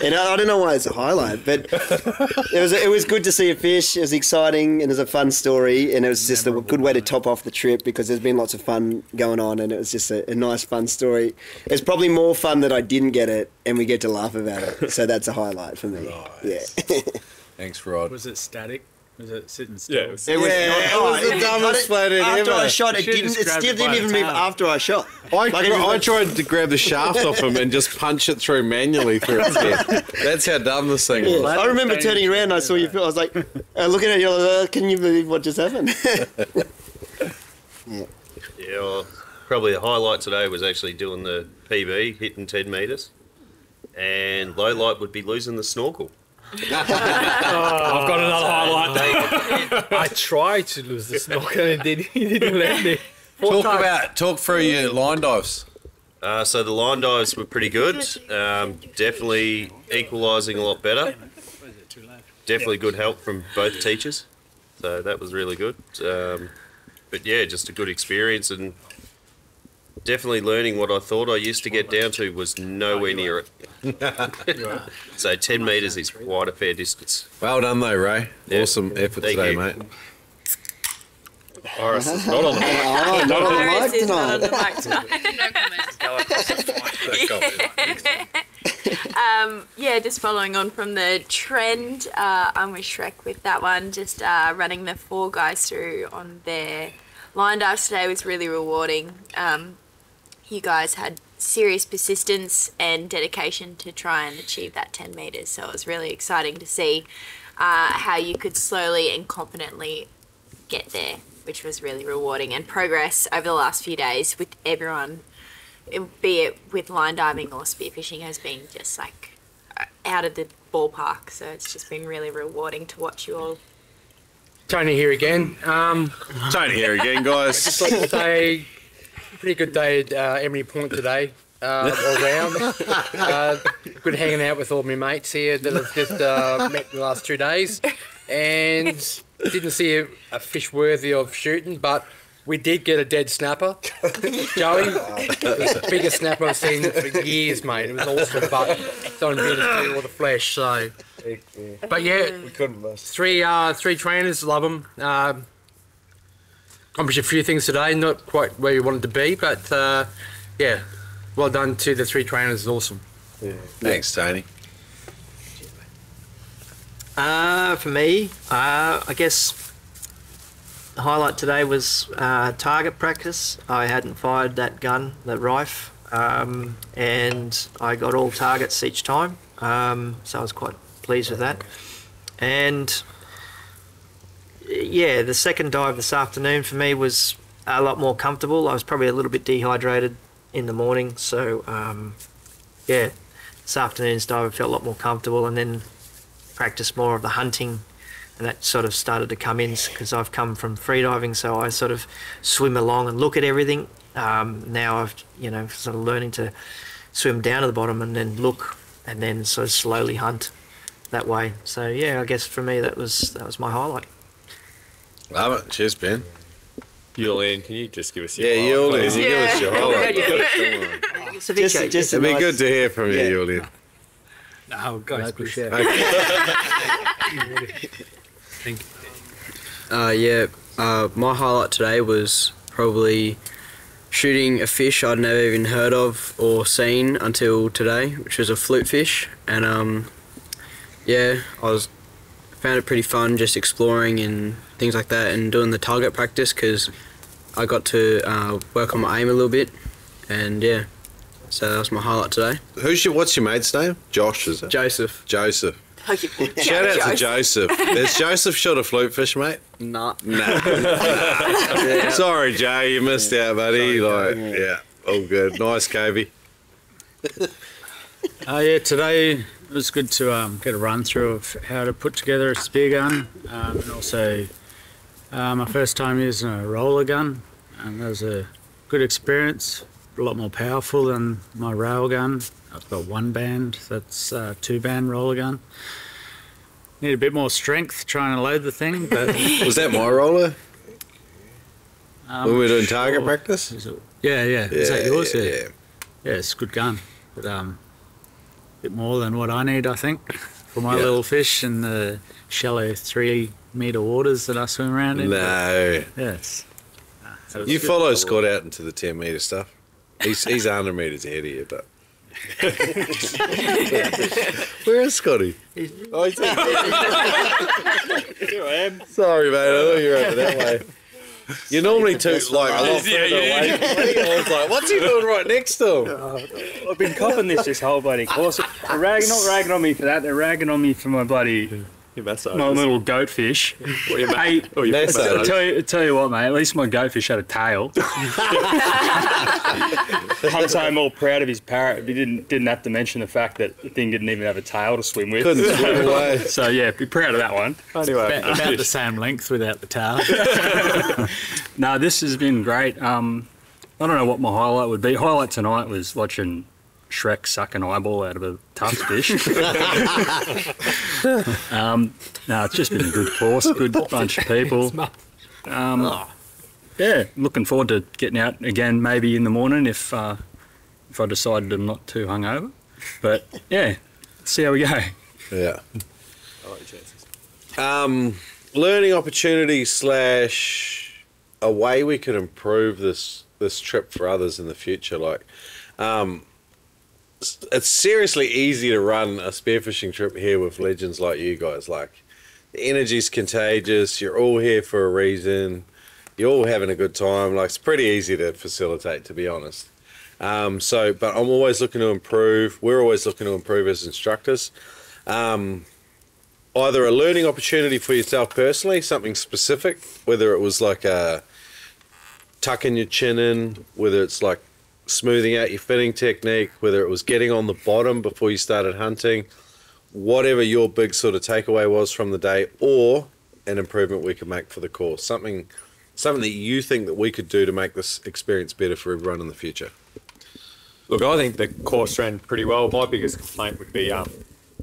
and I, I don't know why it's a highlight, but it was it was good to see a fish. It was exciting, and it was a fun story, and it was just a good way to top off the trip because there's been lots of fun going on, and it was just a, a nice, fun story. It's probably more fun that I didn't get it, and we get to laugh about it. So that's a highlight for me. Yeah. (laughs) Thanks, Rod. Was it static? Was it sitting still? Yeah, It was, it was the dumbest flathead After ever. I shot, it didn't. It still it didn't even move after I shot. I, Like, it was I tried to grab the shaft off him and just punch it through manually through its head. That's how dumb this thing Yeah. was. I remember turning around and I saw you. I was like, uh, looking at you. Like, uh, can you believe what just happened? yeah. (laughs) Yeah, well, probably the highlight today was actually doing the PB, hitting 10 metres. And low light would be losing the snorkel. (laughs) I've got another highlight. I tried to lose the snorkel and it didn't, it didn't let me. Four Talk times. about talk through your line dives. Uh, so the line dives were pretty good. Um, definitely equalising a lot better. Definitely good help from both teachers. So that was really good. Um, but yeah, just a good experience and definitely learning what I thought I used to get down to was nowhere near it. (laughs) so 10 metres is quite a fair distance. Well done though, Ray. Yeah. Awesome effort Thank today, you. mate. Iris is not on the (laughs) Oh, not on the mic not on tonight. the mic tonight. (laughs) um, yeah, just following on from the trend, uh, I'm with Shrek with that one. Just uh, running the four guys through on their line dives today was really rewarding. Um, you guys had serious persistence and dedication to try and achieve that 10 meters, so it was really exciting to see uh, how you could slowly and confidently get there, which was really rewarding. And progress over the last few days with everyone, be it with line diving or spearfishing, has been just like uh, out of the ballpark. So it's just been really rewarding to watch you all. Tony here again. Um, Tony here again, guys. just like to say, pretty good day at uh, Amity Point today, uh, all round. (laughs) Uh, good hanging out with all my mates here that I've just uh, met in the last two days. And didn't see a, a fish worthy of shooting, but we did get a dead snapper. Joey, it was the biggest snapper I've seen for years, mate. It was awesome, but don't be to all the flesh, so. But yeah, we couldn't three uh, three trainers, love them. Accomplished a few things today, not quite where you wanted to be, but uh, yeah, well done to the three trainers. It's awesome. Thanks, Tony. Uh, for me, uh, I guess the highlight today was uh, target practice. I hadn't fired that gun, that rifle, um, and I got all targets each time. Um, so I was quite pleased with that. And yeah, the second dive this afternoon for me was a lot more comfortable. I was probably a little bit dehydrated in the morning, so um, yeah, this afternoon's dive I felt a lot more comfortable, and then practice more of the hunting, and that sort of started to come in because I've come from freediving, so I sort of swim along and look at everything. Um, now I've you know sort of learning to swim down to the bottom and then look, and then sort of slowly hunt that way. So yeah, I guess for me that was that was my highlight. Love it. Cheers, Ben. Julian, can you just give us your Yeah, highlight, Julian, please? you (laughs) give us your highlight. Just, just a It'd be nice- good to hear from you, Yeah. Julian. No, guys, Local (laughs) chef. Uh, yeah, uh, my highlight today was probably shooting a fish I'd never even heard of or seen until today, which was a flute fish. And um, yeah, I was found it pretty fun just exploring and things like that, and doing the target practice because I got to uh, work on my aim a little bit. And yeah, so that was my highlight today. Who's your, what's your mate's name? Josh, is it? Joseph. Joseph. Shout out to Joseph. Has Joseph shot a flute fish, mate? Nah. Nah. (laughs) (laughs) Sorry, Jay, you missed out, buddy. like, yeah, all good. Nice, Kobe. (laughs) Uh, yeah, today it was good to um, get a run through of how to put together a spear gun, um, and also uh, my first time using a roller gun, and that was a good experience. A lot more powerful than my rail gun. I've got one band, that's a two band roller gun. Need a bit more strength trying to load the thing, but (laughs) Was that my roller? Um, when we were doing target sure. practice? Yeah, yeah. Is that yours? yeah, Yeah, yeah. yeah. it's a good gun, but um, a bit more than what I need, I think, for my Yeah. little fish in the shallow three meter waters that I swim around in. No. Yes. That You follow Scott out into the 10 metre stuff. He's, he's 100 metres ahead of you, but. (laughs) Where is Scotty? Oh, he's (laughs) Here I am. Sorry, mate. I thought you were over that way. You're normally too like a lot Yeah, further yeah, away. I was like, what's he doing right next to him? I've been copping this this whole bloody course. They're ragging, not ragging on me for that. They're ragging on me for my bloody my little goatfish. Or your ma- Hey, or your I massage. tell you, tell you what, mate. At least my goatfish had a tail. (laughs) Comes home all proud of his parrot. He didn't didn't have to mention the fact that the thing didn't even have a tail to swim with. Couldn't swim (laughs) away. So yeah, be proud of that one. About, about the same length without the tail. (laughs) no, this has been great. Um, I don't know what my highlight would be. Highlight tonight was watching Shrek suck an eyeball out of a tough fish. (laughs) um, no, it's just been a good course, good bunch of people. Um, yeah, looking forward to getting out again, maybe in the morning if uh, if I decided I'm not too hungover. But yeah, see how we go. Yeah. Um, learning opportunity slash a way we could improve this this trip for others in the future. Like, um, s- it's seriously easy to run a spearfishing trip here with legends like you guys. Like, the energy's contagious. You're all here for a reason. You're all having a good time. Like, it's pretty easy to facilitate, to be honest. Um, so, but I'm always looking to improve. We're always looking to improve as instructors. Um, either a learning opportunity for yourself personally, something specific, whether it was like a tucking your chin in, whether it's like smoothing out your fitting technique, whether it was getting on the bottom before you started hunting, whatever your big sort of takeaway was from the day, or an improvement we could make for the course, something, something that you think that we could do to make this experience better for everyone in the future. Look, I think the course ran pretty well. My biggest complaint would be um,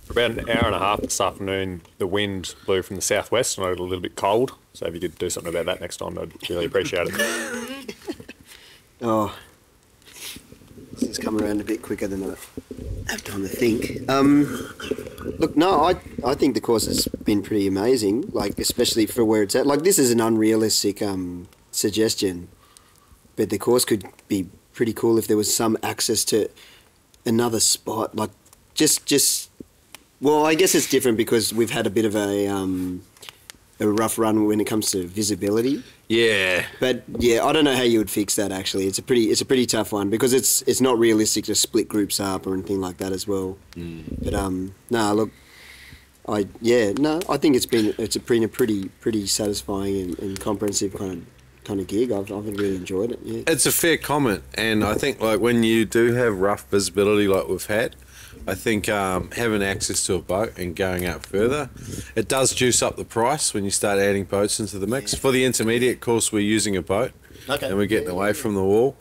for about an hour and a half this afternoon, the wind blew from the southwest and I got a little bit cold. So if you could do something about that next time, I'd really appreciate it. (laughs) Oh, is coming around a bit quicker than I have time to think. Um, look, no, I I think the course has been pretty amazing. Like especially for where it's at. Like this is an unrealistic um, suggestion, but the course could be pretty cool if there was some access to another spot. Like just just well, I guess it's different because we've had a bit of a um, a rough run when it comes to visibility. Yeah. But yeah, I don't know how you would fix that. Actually, it's a pretty it's a pretty tough one because it's it's not realistic to split groups up or anything like that as well. But um, nah, look, I yeah, no, I think it's been it's a pretty a pretty pretty satisfying and, and comprehensive kind of kind of gig. I've I've really enjoyed it. Yeah. It's a fair comment, and I think like when you do have rough visibility like we've had, I think um, having access to a boat and going out further, it does juice up the price when you start adding boats into the mix. For the intermediate course, we're using a boat, Okay. and we're getting away from the wall.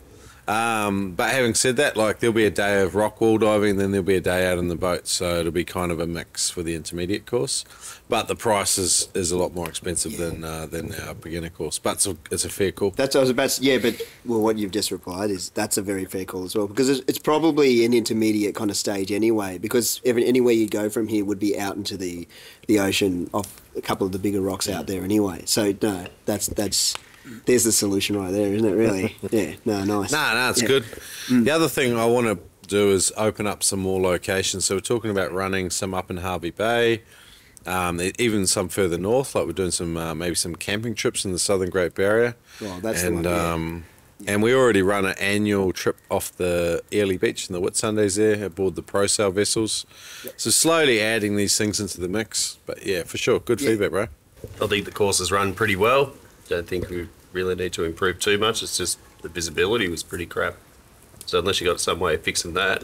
Um, but having said that, like there'll be a day of rock wall diving, then there'll be a day out in the boat, so it'll be kind of a mix for the intermediate course. But the price is, is a lot more expensive than uh, than our beginner course. But it's a, it's a fair call. That's what I was about to, yeah, but well, what you've just replied is that's a very fair call as well because it's, it's probably an intermediate kind of stage anyway. Because every, anywhere you go from here would be out into the the ocean off a couple of the bigger rocks out there anyway. So no, that's that's there's the solution right there, isn't it? Really? (laughs) yeah. No, nice. No, no, it's Yeah. good. The other thing I want to do is open up some more locations. So we're talking about running some up in Hervey Bay, um, even some further north. Like we're doing some uh, maybe some camping trips in the Southern Great Barrier. Well, that's the and one, yeah. um, and we already run an annual trip off the Airlie Beach and the Whitsundays there aboard the Pro Sail vessels. So slowly adding these things into the mix. But yeah, for sure, good feedback, bro. I think the course has run pretty well. Don't think we really need to improve too much. It's just the visibility was pretty crap. So unless you got some way of fixing that,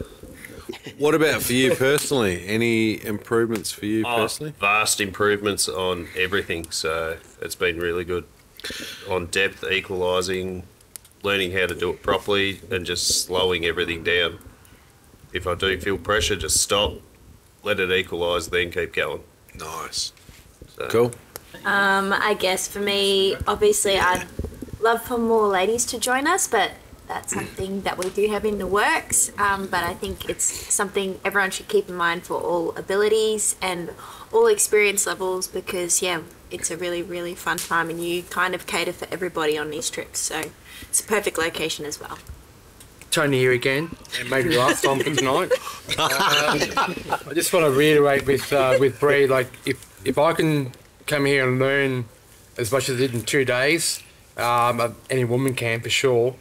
What about for you personally? Any improvements for you Oh, personally? vast improvements on everything. So it's been really good on depth, equalising, learning how to do it properly, and just slowing everything down. If I do feel pressure, just stop, let it equalise, then keep going. Nice. So, Cool. Um, I guess for me, obviously, I'd love for more ladies to join us, but that's something that we do have in the works. Um, but I think it's something everyone should keep in mind for all abilities and all experience levels because, yeah, it's a really, really fun time and you kind of cater for everybody on these trips. So it's a perfect location as well. Tony here again, and maybe last time for (laughs) tonight. Uh, I just want to reiterate with uh, with Bree, like if if I can come here and learn as much as I did in two days, um, any woman can for sure.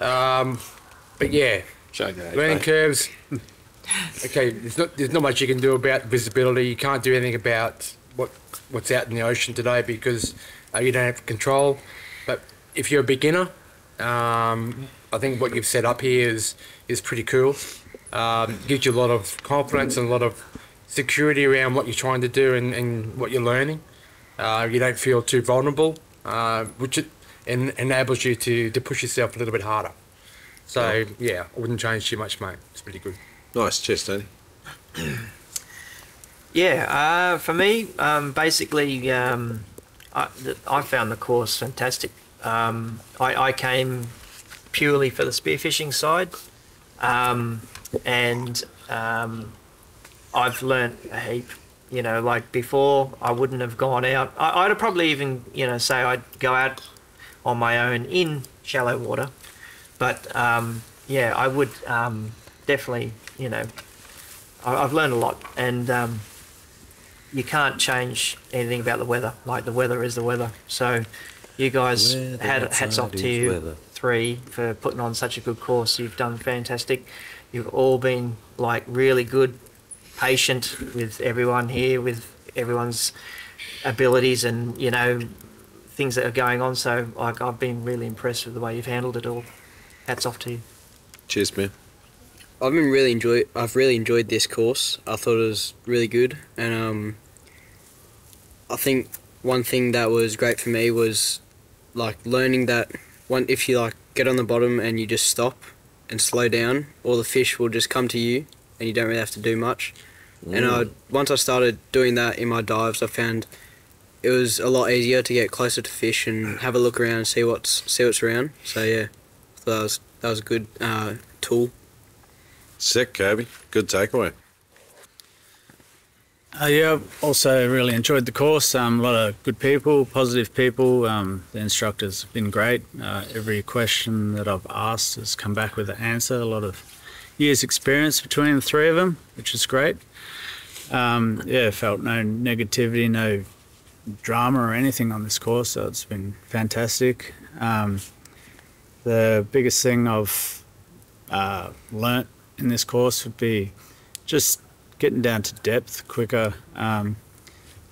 Um, but yeah, learning curves. Okay, there's not there's not much you can do about visibility. You can't do anything about what what's out in the ocean today because uh, you don't have control. But if you're a beginner, um, I think what you've set up here is is pretty cool. Um, gives you a lot of confidence and a lot of security around what you're trying to do and, and what you're learning. Uh, you don't feel too vulnerable, uh, which it en- enables you to, to push yourself a little bit harder. So yeah, I wouldn't change too much, mate. It's pretty good. Nice, cheers, Tony. (clears throat) Yeah, uh, for me, um, basically, um, I, th- I found the course fantastic. Um, I, I came purely for the spearfishing side, um, and um, I've learnt a heap. You know, like before, I wouldn't have gone out. I, I'd have probably even, you know, say I'd go out on my own in shallow water, but um, yeah, I would um, definitely, you know, I- I've learned a lot, and um, you can't change anything about the weather. Like the weather is the weather. So, you guys Weather had hats off to you weather. three for putting on such a good course. You've done fantastic. You've all been like really good, patient with everyone here, with everyone's abilities, and you know things that are going on. So, like I've been really impressed with the way you've handled it all. Hats off to you. Cheers, man. I've been really enjoy. I've really enjoyed this course. I thought it was really good, and um, I think one thing that was great for me was like learning that one if you like get on the bottom and you just stop and slow down, all the fish will just come to you, and you don't really have to do much. And I Mm. once I started doing that in my dives, I found it was a lot easier to get closer to fish and have a look around and see what's see what's around. So yeah, so that was that was a good uh, tool. Sick, Kobe. Good takeaway. Uh, yeah, also really enjoyed the course. Um, a lot of good people, positive people. Um, the instructors have been great. Uh, every question that I've asked has come back with an answer. A lot of years' experience between the three of them, which is great. Um, yeah, felt no negativity, no drama or anything on this course, so it's been fantastic. Um, the biggest thing I've uh, learnt in this course would be just getting down to depth quicker. Um,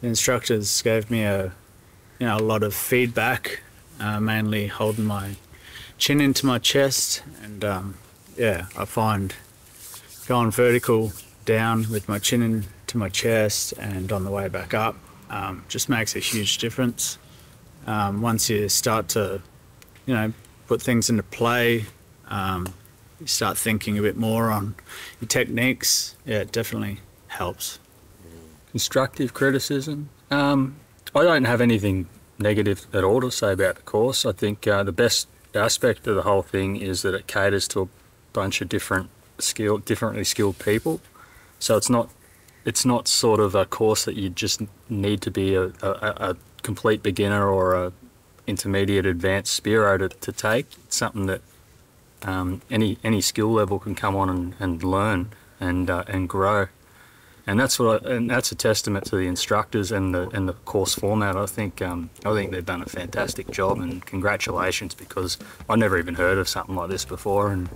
the instructors gave me a you know a lot of feedback, uh, mainly holding my chin into my chest, and um, yeah, I find going vertical down with my chin into my chest and on the way back up um, just makes a huge difference. Um, once you start to you know put things into play, Um, you start thinking a bit more on your techniques. Yeah, it definitely helps. Constructive criticism. Um, I don't have anything negative at all to say about the course. I think uh, the best aspect of the whole thing is that it caters to a bunch of different skill, differently skilled people. So it's not it's not sort of a course that you just need to be a, a, a complete beginner or a intermediate advanced Spearo to, to take. It's something that um, any any skill level can come on and, and learn and uh, and grow. And that's what, I, and that's a testament to the instructors and the and the course format. I think um, I think they've done a fantastic job, and congratulations because I never even heard of something like this before, and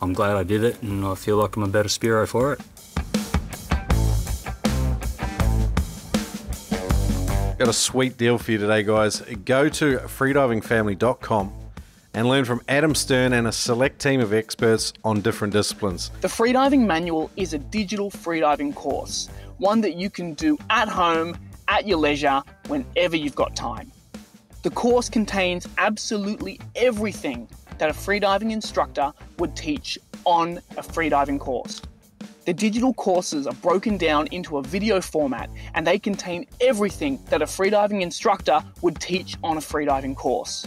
I'm glad I did it, and I feel like I'm a better Spearo for it. Got a sweet deal for you today, guys. Go to freedivingfamily.com and learn from Adam Stern and a select team of experts on different disciplines. The Freediving Manual is a digital freediving course, one that you can do at home, at your leisure, whenever you've got time. The course contains absolutely everything that a freediving instructor would teach on a freediving course. The digital courses are broken down into a video format and they contain everything that a freediving instructor would teach on a freediving course.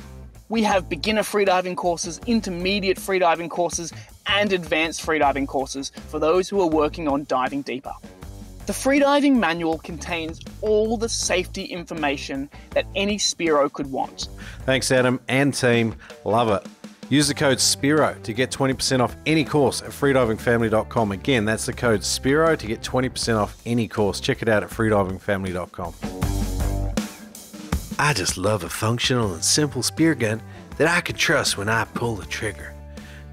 We have beginner freediving courses, intermediate freediving courses, and advanced freediving courses for those who are working on diving deeper. The freediving manual contains all the safety information that any Spearo could want. Thanks, Adam and team. Love it. Use the code SPEARO to get 20% off any course at freedivingfamily.com. Again, that's the code SPEARO to get 20% off any course. Check it out at freedivingfamily.com. I just love a functional and simple spear gun that I can trust when I pull the trigger.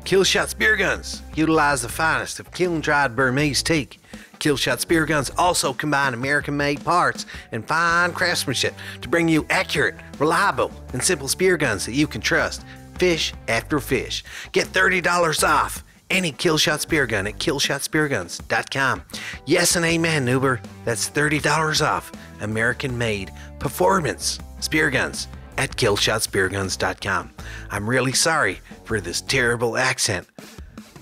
Killshot Spear Guns utilize the finest of kiln dried Burmese teak. Killshot Spear Guns also combine American made parts and fine craftsmanship to bring you accurate, reliable, and simple spear guns that you can trust fish after fish. Get $30 off any Killshot Spear Gun at killshotspearguns.com. Yes and amen, Uber. That's $30 off American made performance spear guns at killshotspearguns.com. I'm really sorry for this terrible accent.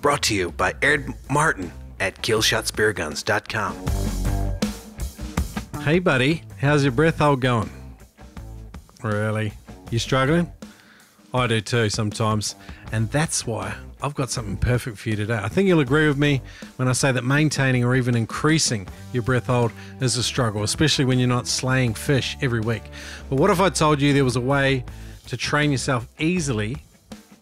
Brought to you by Ed Martin at killshotspearguns.com. Hey, buddy, how's your breath hold going? Really? You struggling? I do too sometimes. And that's why I've got something perfect for you today. I think you'll agree with me when I say that maintaining or even increasing your breath hold is a struggle, especially when you're not slaying fish every week. But what if I told you there was a way to train yourself easily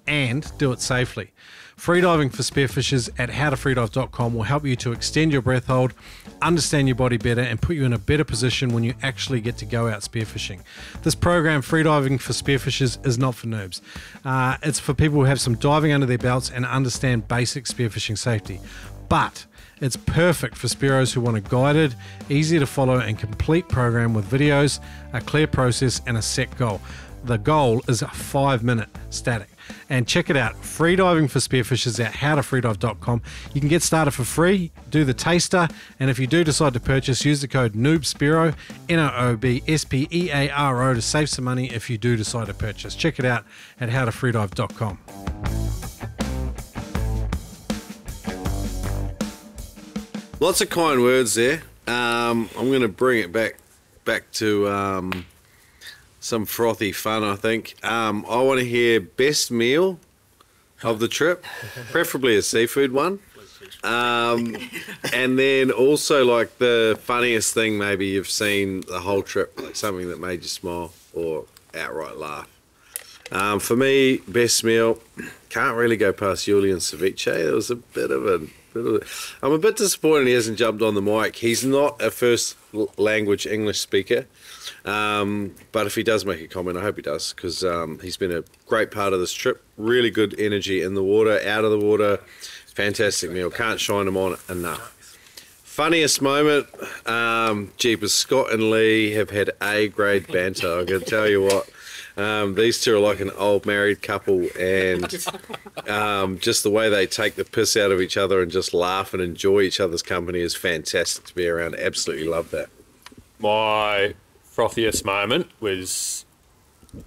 and do it safely? Freediving for spearfishers at howtofreedive.com will help you to extend your breath hold, understand your body better, and put you in a better position when you actually get to go out spearfishing. This program, Freediving for Spearfishers, is not for noobs. Uh, it's for people who have some diving under their belts and understand basic spearfishing safety. But it's perfect for Spearos who want a guided, easy to follow, and complete program with videos, a clear process, and a set goal. The goal is a five minute static. And check it out freediving for spearfishers at howtofreedive.com. You can get started for free, do the taster, and if you do decide to purchase, use the code NOOBSPEARO, N O O B S P E A R O, to save some money if you do decide to purchase. Check it out at howtofreedive.com. Lots of kind words there. Um, I'm going to bring it back back to um, some frothy fun. I think um, I want to hear best meal of the trip, (laughs) preferably a seafood one, um, (laughs) and then also like the funniest thing maybe you've seen the whole trip, like something that made you smile or outright laugh. Um, for me, best meal can't really go past Julian ceviche. There was a bit of a bit of a, I'm a bit disappointed he hasn't jumped on the mic. He's not a first language English speaker, um, but if he does make a comment, I hope he does because um, he's been a great part of this trip. Really good energy in the water, out of the water, fantastic meal. Can't shine him on enough. Funniest moment, um, Jeepers, Scott and Lee have had A grade banter. Going to tell you what. Um, these two are like an old married couple, and um, just the way they take the piss out of each other and just laugh and enjoy each other's company is fantastic to be around. Absolutely love that. My frothiest moment was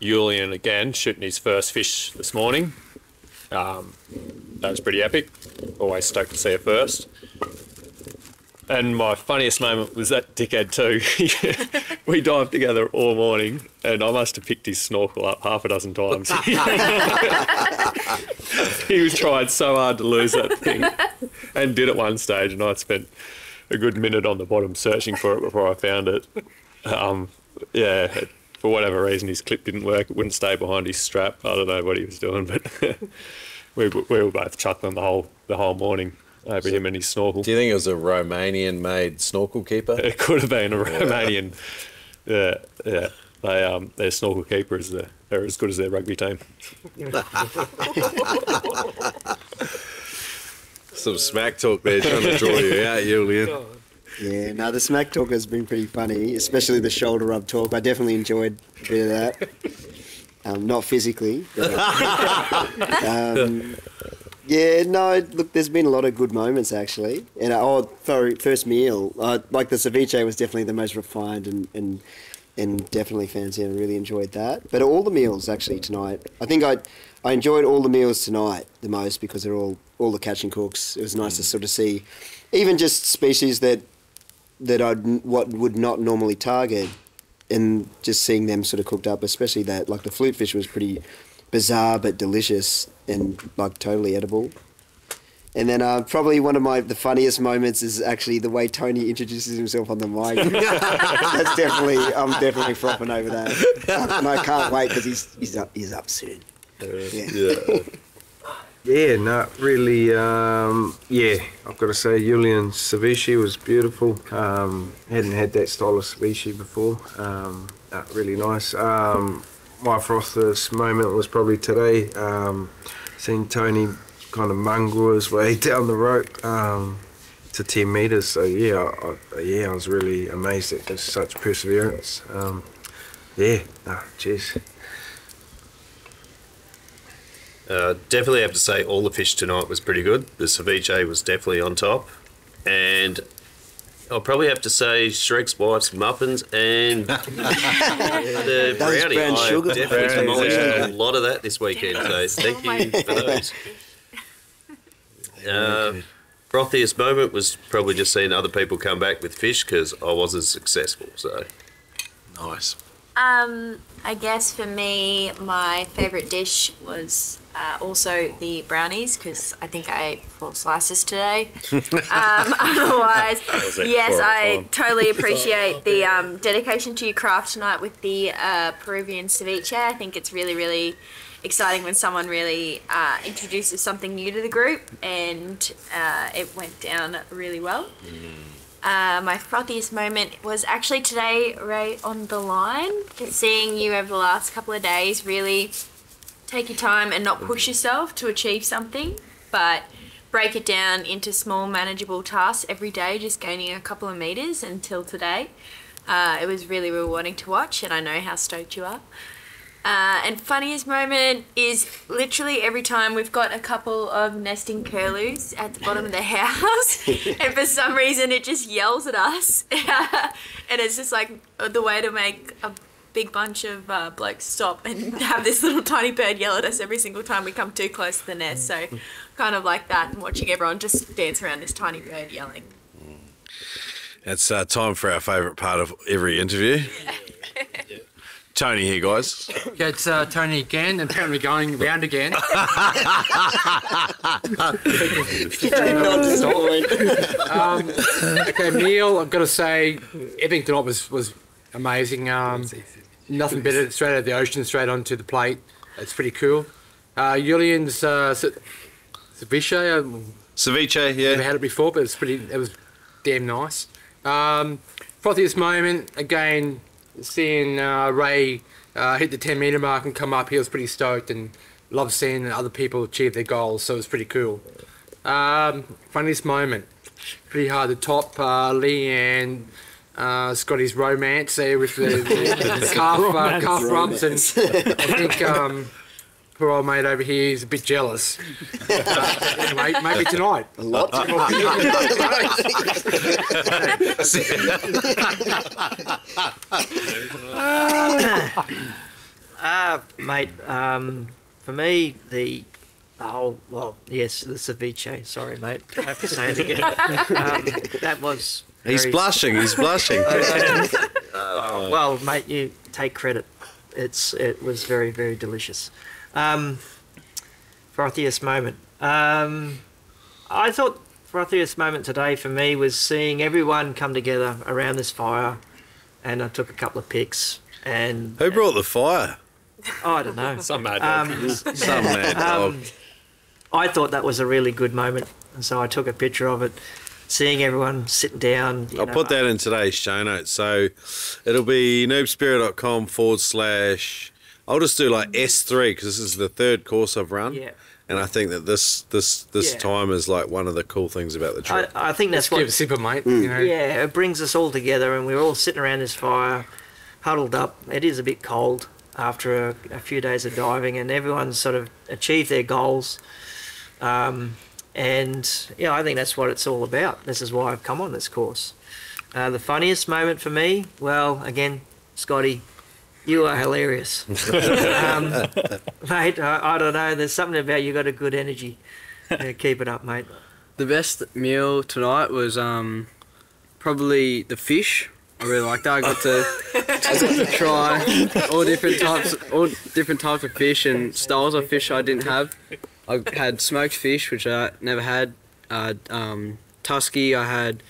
Julian again shooting his first fish this morning. Um, that was pretty epic. Always stoked to see it first. And my funniest moment was that dickhead too. (laughs) we dived together all morning, and I must have picked his snorkel up half a dozen times. (laughs) he was trying so hard to lose that thing, and did at one stage, and I spent a good minute on the bottom searching for it before I found it. (laughs) Um, yeah, for whatever reason, his clip didn't work. It wouldn't stay behind his strap. I don't know what he was doing, but (laughs) we, we were both chuckling the whole the whole morning over him and his snorkel. Do you think it was a Romanian-made snorkel keeper? It could have been a Romanian. Yeah, yeah. They um their snorkel keepers are, are as good as their rugby team. (laughs) Some smack talk there, trying to draw you out, Julian. Yeah, no, the smack talk has been pretty funny, especially the shoulder rub talk. I definitely enjoyed a bit of that. Um, not physically. But, (laughs) um, yeah, no, look, there's been a lot of good moments actually. And uh, oh, sorry, first meal, uh, like the ceviche was definitely the most refined and, and and definitely fancy. I really enjoyed that. But all the meals actually tonight, I think I I enjoyed all the meals tonight the most because they're all all the catch and cooks. It was nice to sort of see, even just species that that I what would not normally target, and just seeing them sort of cooked up, especially that like the flute fish was pretty bizarre but delicious and like totally edible. And then uh, probably one of my the funniest moments is actually the way Tony introduces himself on the mic. (laughs) (laughs) That's definitely I'm definitely frothing over that, and I can't wait because he's he's up he's up soon. Yeah. Yeah, no, really, um, yeah, I've got to say, Julian ceviche was beautiful. Um, hadn't had that style of ceviche before. Um, uh, really nice. Um, my frothiest moment was probably today. Um, seeing Tony kind of mongrel his way (laughs) down the rope um, to 10 metres. So, yeah, I, yeah, I was really amazed at such perseverance. Um, yeah, no, cheers. Uh, definitely have to say all the fish tonight was pretty good. The ceviche was definitely on top, and I'll probably have to say Shrek's wife's muffins and (laughs) the Those brownie. brown I sugar definitely brownies, demolished yeah. a lot of that this weekend. So thank you for those. Uh, frothiest moment was probably just seeing other people come back with fish because I wasn't successful. So nice. Um, I guess for me, my favourite dish was uh, also the brownies because I think I ate four slices today. um, (laughs) otherwise, yes, Four at a I time. totally (laughs) appreciate the um, dedication to your craft tonight with the uh, Peruvian ceviche. I think it's really, really exciting when someone really uh, introduces something new to the group, and uh, it went down really well. Uh, my frothiest moment was actually today, Ray, on the line. Seeing you over the last couple of days really take your time and not push yourself to achieve something, but break it down into small, manageable tasks every day, just gaining a couple of meters until today. Uh, it was really rewarding to watch, and I know how stoked you are. Uh, and funniest moment is literally every time we've got a couple of nesting curlews at the bottom of the house, (laughs) and for some reason it just yells at us, (laughs) and it's just like the way to make a big bunch of uh, blokes stop and (laughs) have this little tiny bird yell at us every single time we come too close to the nest. So, kind of like that, and watching everyone just dance around this tiny bird yelling. It's uh, time for our favourite part of every interview. (laughs) Tony here, guys. Yeah, it's uh, Tony again, and apparently going round again. (laughs) um, okay, meal. I've got to say, everything tonight was was amazing. Um, nothing better. Straight out of the ocean, straight onto the plate. It's pretty cool. Uh, Julian's uh, ce- ceviche. um, Ceviche, yeah. Never had it before, but it's pretty. It was damn nice. Um, frothiest moment again, seeing uh, Ray uh, hit the 10 meter mark and come up. He was pretty stoked and loved seeing other people achieve their goals. So it was pretty cool. Um, funniest moment, pretty hard to top. Uh, Lee and uh, Scotty's romance there with the, the, (laughs) the calf, uh, calf rumps, and I think um, poor old mate over here is a bit jealous. Uh, anyway, maybe tonight. A lot. (laughs) Ah, mate. Um, for me, the Oh well, yes, the ceviche. Sorry, mate. I have to say it again. (laughs) um, that was. He's very- blushing, he's (laughs) blushing. (laughs) Uh, well, mate, you take credit. It's it was very very delicious. Um, frothiest moment. Um, I thought frothiest moment today for me was seeing everyone come together around this fire, and I took a couple of pics. And Who brought the fire? I don't know. (laughs) Some mad Um, dog. Some mad dog. I thought that was a really good moment, and so I took a picture of it, seeing everyone sitting down. I'll know, put that in today's show notes. So it'll be noobspearo.com forward slash. I'll just do like S3 because this is the third course I've run. Yeah. And I think that this this this Yeah. time is like one of the cool things about the trip. I think that's Let's what. give a sipper, mate. Mm. You know. Yeah, it brings us all together, and we're all sitting around this fire, huddled up. It is a bit cold after a, a few days of diving, and everyone's sort of achieved their goals. Um, and yeah, I think that's what it's all about. This is why I've come on this course. Uh, the funniest moment for me, well, again, Scotty, you are hilarious, (laughs) um, mate. I, I don't know. There's something about you got a good energy. Yeah, keep it up, mate. The best meal tonight was um, probably the fish. I really liked that. I got to, (laughs) I got to try all different types, all different types of fish and styles of fish I didn't have. I had smoked fish, which I never had. Uh, um, tusky. I had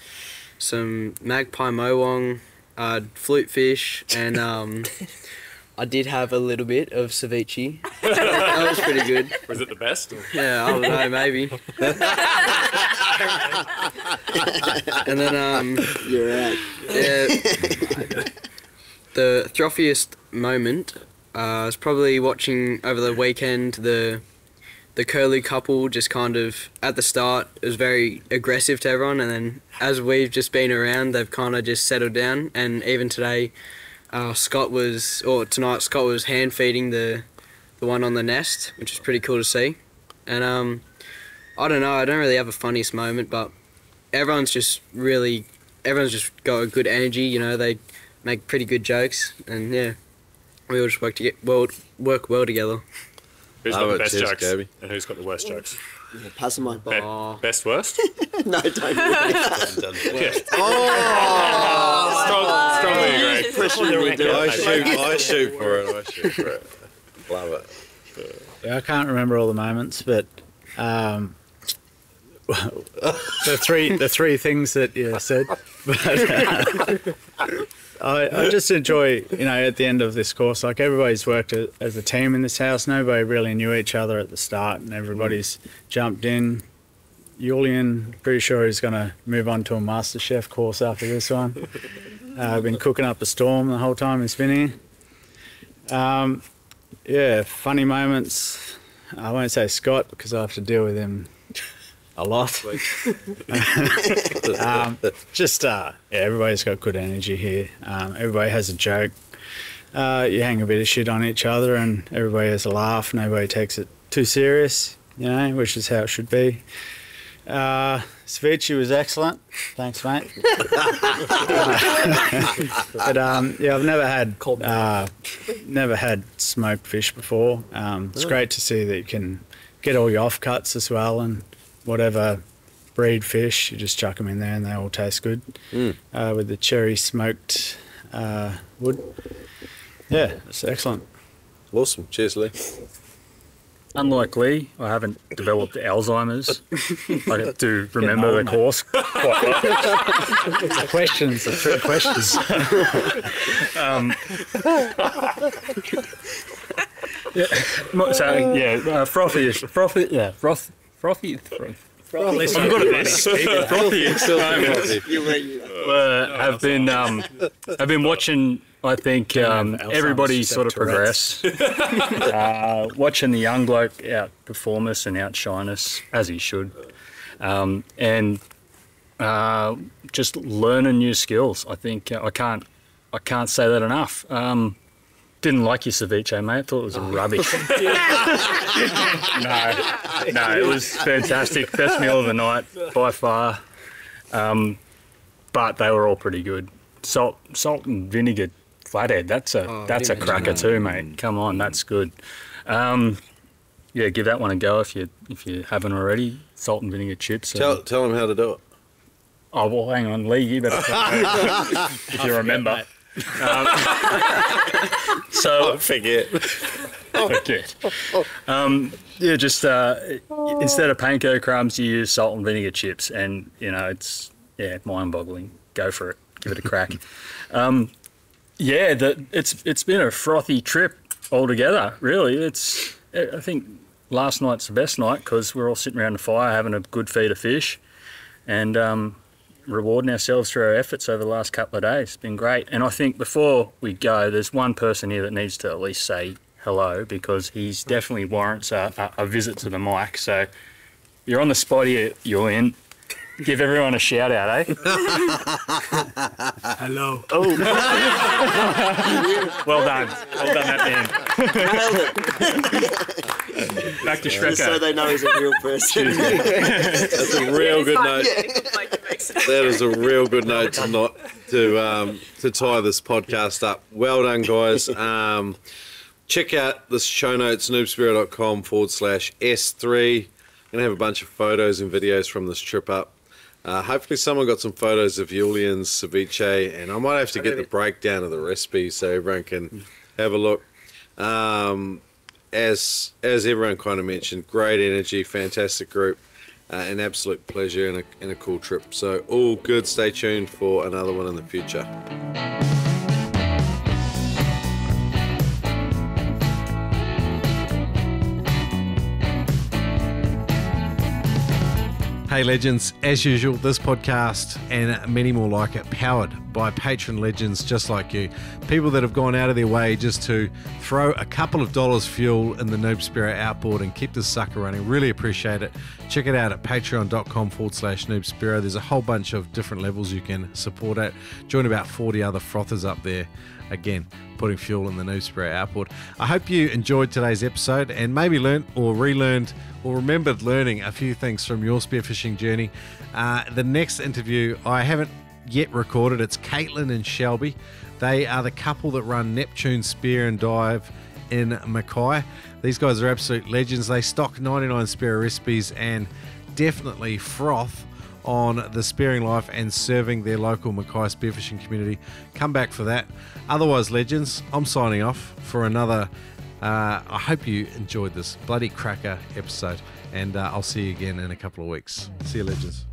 some magpie morwong. I had flute fish, and um, (laughs) I did have a little bit of ceviche. (laughs) that was pretty good. Was it the best? Yeah, I don't know, maybe. (laughs) and then um, You're right. yeah, the trophiest moment uh, was probably watching over the weekend the the curlew couple just kind of at the start was very aggressive to everyone and then as we've just been around they've kind of just settled down and even today uh, Scott was or tonight Scott was hand feeding the the one on the nest which is pretty cool to see. And um I don't know I don't really have a funniest moment but everyone's just really everyone's just got a good energy you know they make pretty good jokes and yeah we all just work to get well work well together Who's Oh, got the best is, jokes? Kirby. And who's got the worst jokes? Pass the mic, Bob. Oh. Best worst? (laughs) no, don't. do that. (laughs) Yeah. (laughs) Oh! Strong, strongly agree. Pressure me, do I shoot, I shoot for it. I shoot for it. Love it. Yeah, I can't remember all the moments, but um, the three the three things that you said. But uh, I, I (laughs) just enjoy, you know, at the end of this course, like everybody's worked a, as a team in this house. Nobody really knew each other at the start, and everybody's jumped in. Julian, pretty sure he's going to move on to a Master Chef course after this one. (laughs) Uh, I've been cooking up a storm the whole time he's been here. Um, yeah, funny moments. I won't say Scott because I have to deal with him a lot. (laughs) (laughs) um, just uh, yeah, everybody's got good energy here. Um, everybody has a joke. Uh, you hang a bit of shit on each other, and everybody has a laugh. Nobody takes it too serious, you know, which is how it should be. Uh, ceviche was excellent. Thanks, mate. (laughs) but um, yeah, I've never had uh, never had smoked fish before. Um, it's great to see that you can get all your offcuts as well, and whatever breed fish, you just chuck them in there, and they all taste good Mm. uh, with the cherry smoked uh, wood. Yeah, it's excellent. Awesome. Cheers, Lee. Unlike Lee, I haven't developed Alzheimer's. I do remember the course quite well. The questions, the three questions. um, yeah, mo- so yeah, uh, frothy, frothy, yeah, froth, frothy. frothy. I'm good at this. frothy. Have been um, I've been watching. I think um, everybody sort of progress. (laughs) uh, watching the young bloke outperform us and outshine us as he should, um, and uh, just learning new skills. I think uh, I can't I can't say that enough. Um, didn't like your ceviche, mate. Thought it was rubbish. (laughs) no, no, it was fantastic. Best meal of the night by far. Um, but they were all pretty good. Salt, salt and vinegar flathead. That's a Oh, that's a cracker mention too, mate. Come on, that's good. Um, yeah, give that one a go if you if you haven't already. Salt and vinegar chips. Tell, tell them how to do it. Oh well, hang on, Lee, you better (laughs) if you remember. Um, (laughs) so forget. forget. Um, yeah, just uh, instead of panko crumbs, you use salt and vinegar chips, and you know it's yeah, mind-boggling. Go for it. Give it a crack. (laughs) um, yeah, the, it's it's been a frothy trip altogether. Really, it's I think last night's the best night because we're all sitting around the fire having a good feed of fish, and um, rewarding ourselves for our efforts over the last couple of days. It's been great. And I think before we go, there's one person here that needs to at least say hello because he's definitely warrants a, a, a visit to the mic. So you're on the spot here, you're in. Give everyone a shout out, eh? (laughs) Hello. Oh. (laughs) well done. Well done, that man. Back to Shrek. So they know he's a real person. That's a real good note. That is a real good note to not to um, to tie this podcast up. Well done, guys. Um, check out the show notes noobspearo.com forward slash S3. I'm Gonna have a bunch of photos and videos from this trip up. Uh, hopefully, someone got some photos of Julian's ceviche, and I might have to get the breakdown of the recipe so everyone can (laughs) have a look. Um, as as everyone kind of mentioned, great energy, fantastic group, uh, an absolute pleasure and a, and a cool trip. So all good. Stay tuned for another one in the future. Hey legends, as usual, this podcast and many more like it powered by patron legends just like you. People that have gone out of their way just to throw a couple of dollars fuel in the Noob Spearo outboard and keep this sucker running. Really appreciate it. Check it out at patreon.com forward slash Noob Spearo. There's a whole bunch of different levels you can support at. Join about 40 other frothers up there. Again, putting fuel in the Noob Spearo outboard. I hope you enjoyed today's episode and maybe learned or relearned or remembered learning a few things from your spearfishing journey. Uh, the next interview I haven't yet recorded. It's Caitlin and Shelby. They are the couple that run Neptune Spear and Dive in Mackay. These guys are absolute legends. They stock 99 spear recipes and definitely froth on the spearing life and serving their local Mackay spearfishing community. Come back for that. Otherwise, legends, I'm signing off for another. Uh, I hope you enjoyed this bloody cracker episode, and uh, I'll see you again in a couple of weeks. See you, legends.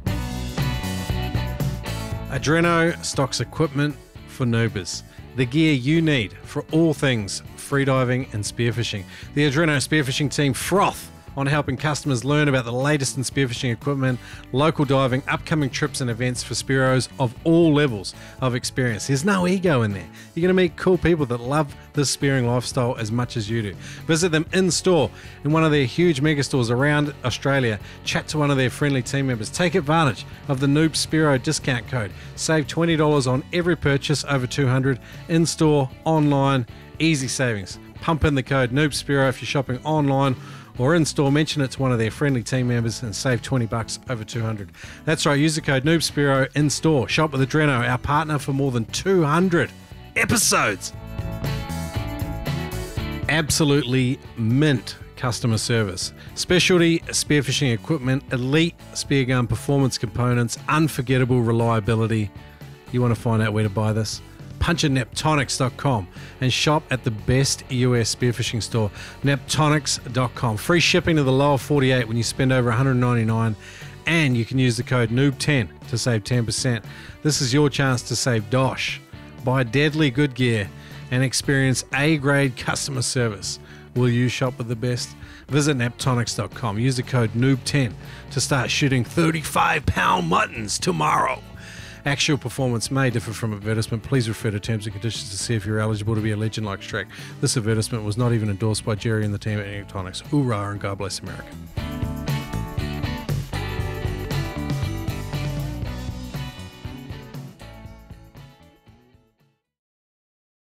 Adreno stocks equipment for noobers. The gear you need for all things freediving and spearfishing. The Adreno spearfishing team froth on helping customers learn about the latest in spearfishing equipment, local diving, upcoming trips and events for Spearos of all levels of experience. There's no ego in there. You're going to meet cool people that love the spearing lifestyle as much as you do. Visit them in store in one of their huge mega stores around Australia. Chat to one of their friendly team members. Take advantage of the Noob Spearo discount code. Save $20 on every purchase over 200 in store, online, easy savings. Pump in the code Noob Spearo if you're shopping online or in store, mention it to one of their friendly team members and save 20 bucks over 200. That's right, use the code NoobSpearo in store. Shop with Adreno, our partner for more than 200 episodes. Absolutely mint customer service. Specialty spearfishing equipment, elite spear gun performance components, unforgettable reliability. You want to find out where to buy this? Punch in and shop at the best US spearfishing store, neptonics.com. Free shipping to the lower 48 when you spend over 199 and you can use the code NOOB10 to save 10%. This is your chance to save dosh. Buy deadly good gear and experience A-grade customer service. Will you shop with the best? Visit neptonics.com. Use the code NOOB10 to start shooting 35 pound muttons tomorrow. Actual performance may differ from advertisement. Please refer to terms and conditions to see if you're eligible to be a legend like Shrek. This advertisement was not even endorsed by Jerry and the team at Neptonics. Hoorah and God bless America.